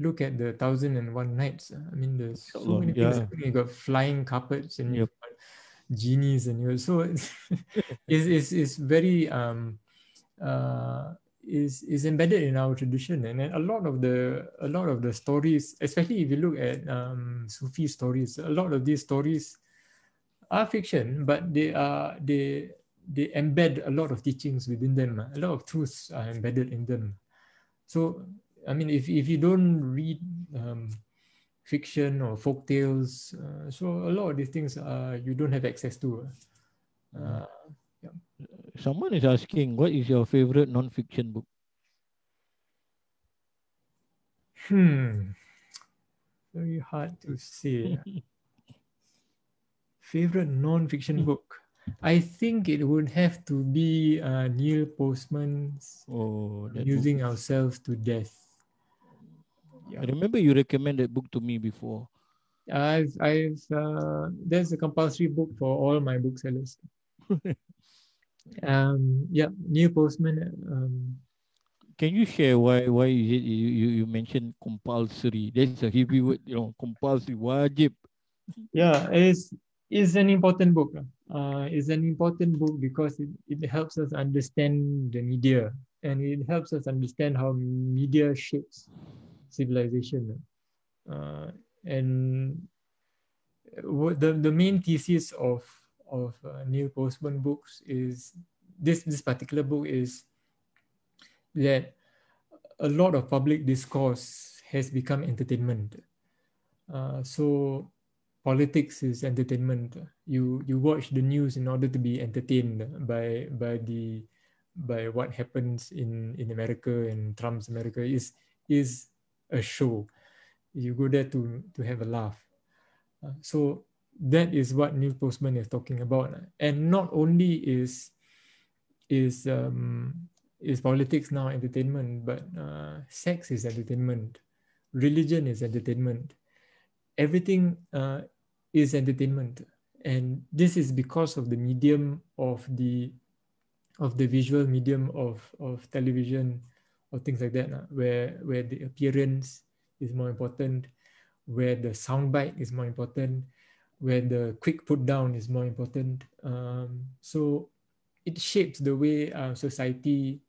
look at the Thousand and One Nights. I mean, there's so many things. yeah. happening. You got flying carpets and Yep. you've got genies and you so it's, it's, it's, it's very um, uh, is is embedded in our tradition and a lot of the a lot of the stories especially if you look at um, Sufi stories a lot of these stories are fiction but they are they they embed a lot of teachings within them a lot of truths are embedded in them so I mean if, if you don't read um, fiction or folk tales uh, so a lot of these things uh, you don't have access to uh, Someone is asking, what is your favorite non-fiction book? Hmm. Very hard to say. Favorite non-fiction book? I think it would have to be uh, Neil Postman's Oh, that book. Amusing Ourselves to Death. I remember you recommended that book to me before. I've, I've, uh, there's a compulsory book for all my booksellers. um, yeah, Neil Postman. Um, Can you share why why is it you, you, you mentioned compulsory? That's a heavy word, you know, compulsory, wajib. yeah, it's, it's an important book. Uh, it's an important book because it, it helps us understand the media. and it helps us understand how media shapes civilization. Uh, and the, the main thesis of, of uh, Neil Postman books is this, this particular book is that a lot of public discourse has become entertainment. Uh, so politics is entertainment. You you watch the news in order to be entertained by by the by what happens in in America and Trump's America is is a show. You go there to to have a laugh. Uh, so that is what Neil Postman is talking about. And not only is is um, is politics now entertainment, but uh, sex is entertainment, religion is entertainment, everything uh, is entertainment, and this is because of the medium of the of the visual medium of of television or things like that, where where the appearance is more important, where the soundbite is more important, where the quick put down is more important. Um, so it shapes the way uh, society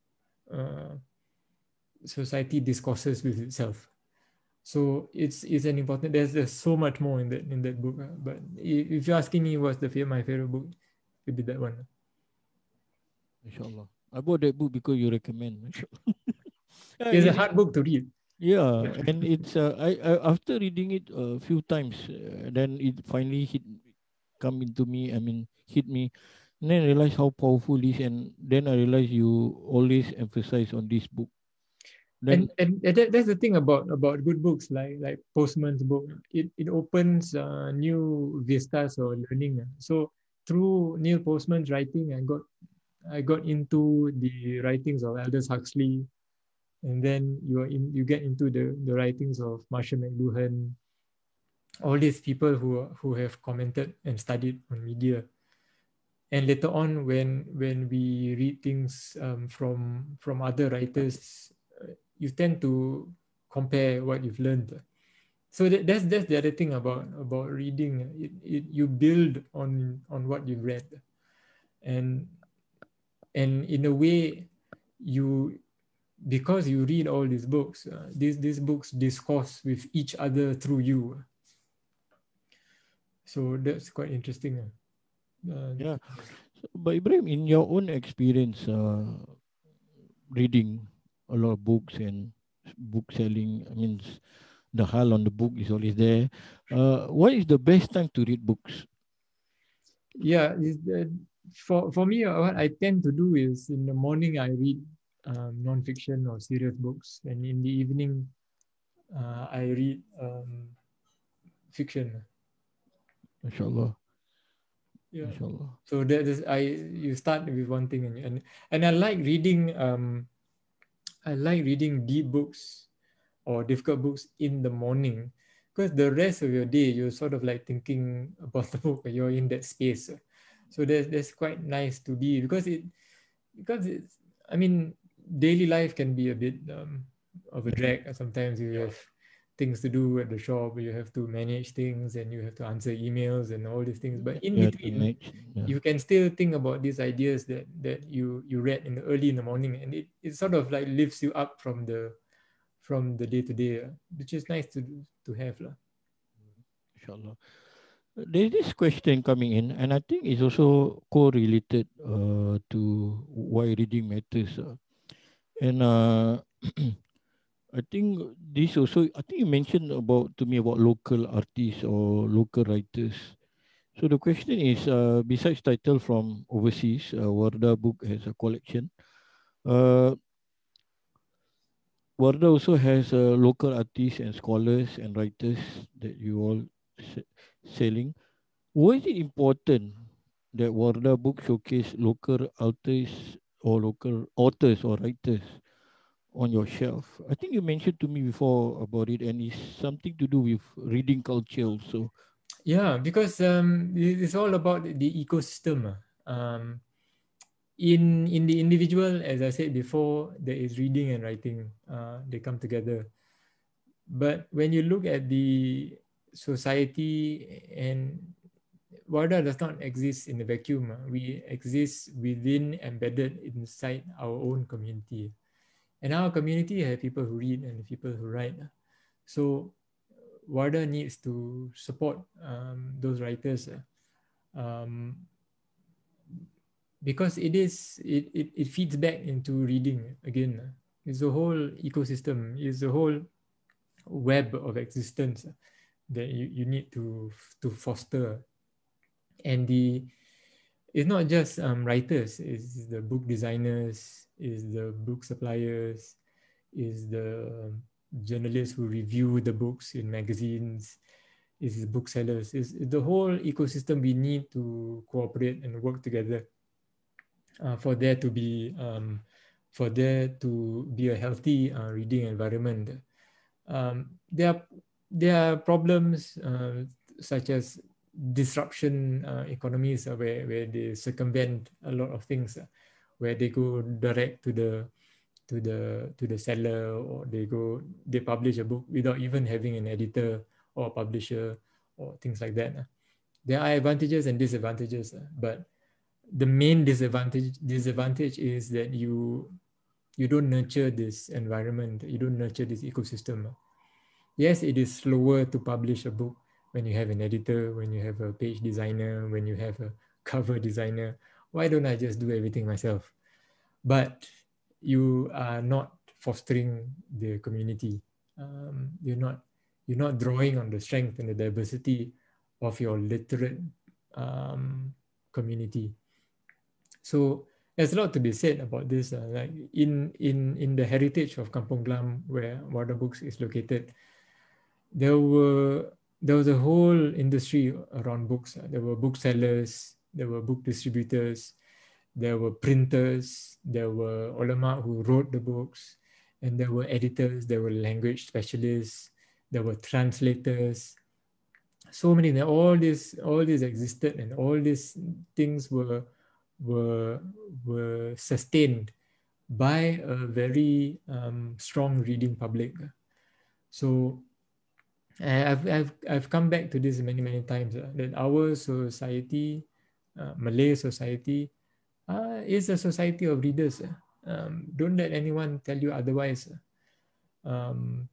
uh, society discourses with itself. So it's it's an important. There's, there's so much more in that in that book. Uh, but if you're asking me what's the my favorite book, it'd be that one. Inshallah, I bought that book because you recommend. it's a hard book to read. Yeah, and it's uh, I, I after reading it a few times, uh, then it finally hit come into me. I mean, hit me and then I realized how powerful this and then I realized you always emphasize on this book. Then, and and that, that's the thing about about good books like like Postman's book. It it opens uh, new vistas or learning. So through Neil Postman's writing, I got I got into the writings of Aldous Huxley, and then you are in you get into the the writings of Marshall McLuhan, all these people who who have commented and studied on media. And later on when when we read things um, from from other writers you tend to compare what you've learned. So that, that's that's the other thing about about reading. It, it you build on on what you've read. And and in a way you because you read all these books uh, these these books discourse with each other through you so that's quite interesting uh, yeah. So, but Ibrahim, in your own experience, uh, reading a lot of books and book selling, I mean, the hal on the book is always there. Uh, what is the best time to read books? Yeah, is that for for me, uh, what I tend to do is in the morning I read um, non-fiction or serious books, and in the evening uh, I read um, fiction. Mashallah yeah. Inshallah. so that is i you start with one thing and and, and i like reading um i like reading deep books or difficult books in the morning. Because the rest of your day you're sort of like thinking about the book you're in that space. So that's that's quite nice to be because it because it's i mean daily life can be a bit um, of a drag sometimes you have things to do at the shop you have to manage things and you have to answer emails and all these things but in yeah, between yeah. you can still think about these ideas that that you you read in the early in the morning and it, it sort of like lifts you up from the from the day to day which is nice to to have lah. inshallah there's this question coming in and i think it's also correlated uh, to why reading matters uh. And uh, I think this also, I think you mentioned about to me about local artists or local writers. So the question is, uh, besides title from overseas, uh, Wardah book has a collection. Uh, Wardah also has uh, local artists and scholars and writers that you all selling. Why is it important that Wardah book showcase local artists or local authors or writers? on your shelf. I think you mentioned to me before about it, and it's something to do with reading culture also. Yeah, because um, it's all about the ecosystem. Um, in in the individual, as I said before, there is reading and writing. Uh, they come together. But when you look at the society and Wardah does not exist in a vacuum. We exist within, embedded inside our own community And our community have people who read and people who write. So Wardah needs to support um, those writers um, because it is it, it, it feeds back into reading again. It's a whole ecosystem. It's a whole web of existence that you, you need to to foster. And the it's not just um, writers, it's the book designers, is the book suppliers, is the journalists who review the books in magazines, is the booksellers, is the whole ecosystem we need to cooperate and work together uh, for there to be um, for there to be a healthy uh, reading environment. Um, there are there are problems uh, such as disruption uh, economies uh, where, where they circumvent a lot of things uh, where they go direct to the to the to the seller or they go they publish a book without even having an editor or publisher or things like that uh. there are advantages and disadvantages uh, but the main disadvantage disadvantage is that you you don't nurture this environment you don't nurture this ecosystem uh. yes it is slower to publish a book when you have an editor, when you have a page designer, when you have a cover designer, why don't I just do everything myself? But you are not fostering the community. Um, you're not you're not drawing on the strength and the diversity of your literate um, community. So there's a lot to be said about this. Uh, like in in in the heritage of Kampong Glam, where Wardah Books is located, there were there was a whole industry around books. There were booksellers, there were book distributors, there were printers, there were ulama who wrote the books, and there were editors, there were language specialists, there were translators. So many, all this, all this existed, and all these things were were were sustained by a very um, strong reading public. So I've, I've, I've come back to this many, many times uh, that our society, uh, Malay society, uh, is a society of readers. Um, don't let anyone tell you otherwise. Um,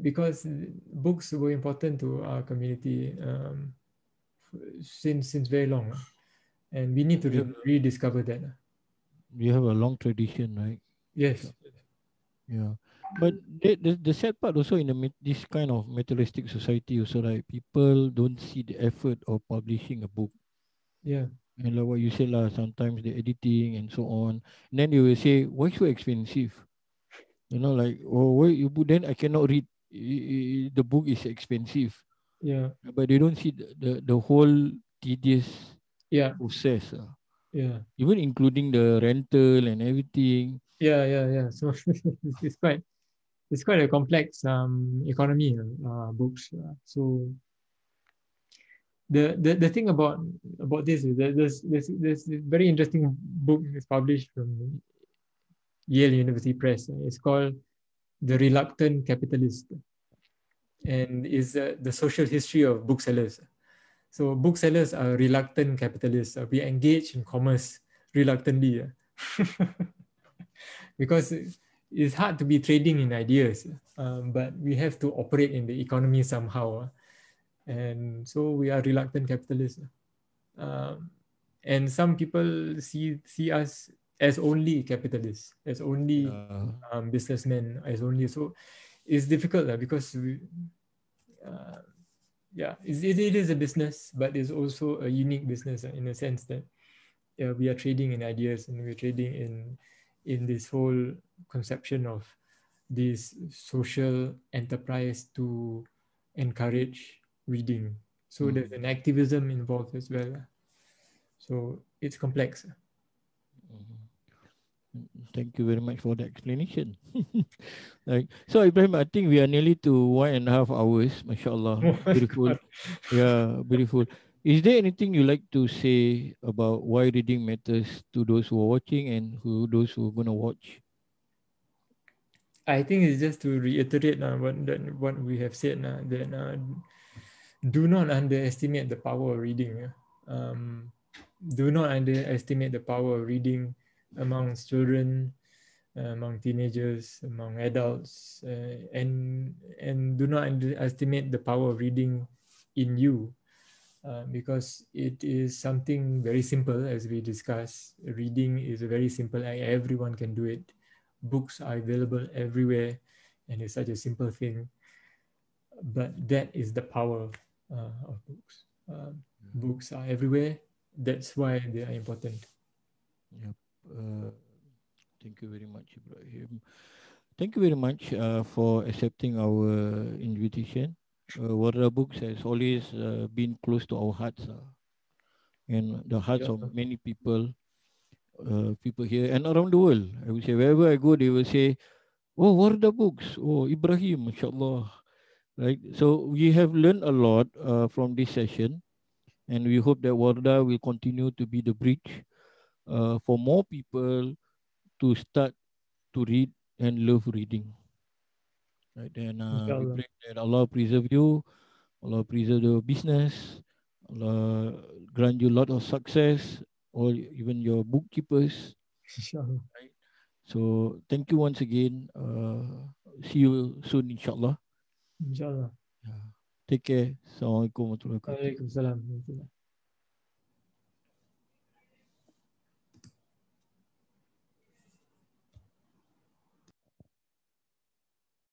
because books were important to our community um, since, since very long. And we need to re- rediscover that. You have a long tradition, right? Yes. Yeah. But the, the the sad part also in the this kind of materialistic society also right people don't see the effort of publishing a book. Yeah. And like what you said lah, sometimes the editing and so on. And then they will say, why so expensive? You know, like oh why you put then I cannot read the book is expensive. Yeah. But they don't see the the, the whole tedious yeah process. Uh. Yeah. Even including the rental and everything. Yeah, yeah, yeah. So it's quite it's quite a complex um, economy uh, books. Uh, so the, the the thing about about this is that there's there's there's very interesting book is published from Yale University Press. It's called The Reluctant Capitalist, and is uh, the social history of booksellers. So booksellers are reluctant capitalists. Uh, we engage in commerce reluctantly because it's hard to be trading in ideas, um, but we have to operate in the economy somehow. Uh, and so we are reluctant capitalists. Um, and some people see see us as only capitalists, as only uh, um, businessmen, as only so. It's difficult uh, because we, uh, yeah, it, it is a business, but it's also a unique business uh, in a sense that yeah, we are trading in ideas and we're trading in in this whole conception of this social enterprise to encourage reading. So mm. there's an activism involved as well. So it's complex. Mm-hmm. Thank you very much for the explanation. like so, Ibrahim, I think we are nearly to one and a half hours. Mashallah, beautiful. yeah, beautiful. Is there anything you like to say about why reading matters to those who are watching and who those who are gonna watch? I think it's just to reiterate uh, what that what we have said uh, that uh, do not underestimate the power of reading. Um, do not underestimate the power of reading amongst children, uh, among teenagers, among adults, uh, and and do not underestimate the power of reading in you, uh, because it is something very simple as we discussed. Reading is a very simple; everyone can do it. Books are available everywhere, and it's such a simple thing. But that is the power uh, of books. Uh, books are everywhere. That's why they are important. Yep. Uh, thank you very much, Ibrahim. Thank you very much uh, for accepting our invitation. Uh, Wardah Books has always uh, been close to our hearts uh, and the hearts yeah. of many people, uh, people here and around the world. I would say wherever I go, they will say, "Oh, Wardah Books, oh Ibrahim, mashallah." Right. So we have learned a lot uh, from this session, and we hope that Wardah will continue to be the bridge uh, for more people to start to read and love reading. Right, and uh, we pray that Allah preserve you, Allah preserve your business, Allah grant you a lot of success, or even your bookkeepers. Inshallah. Right? So thank you once again. Uh, see you soon, inshallah. Inshallah. Yeah. Take care. Assalamualaikum warahmatullahi wabarakatuh. Waalaikumsalam.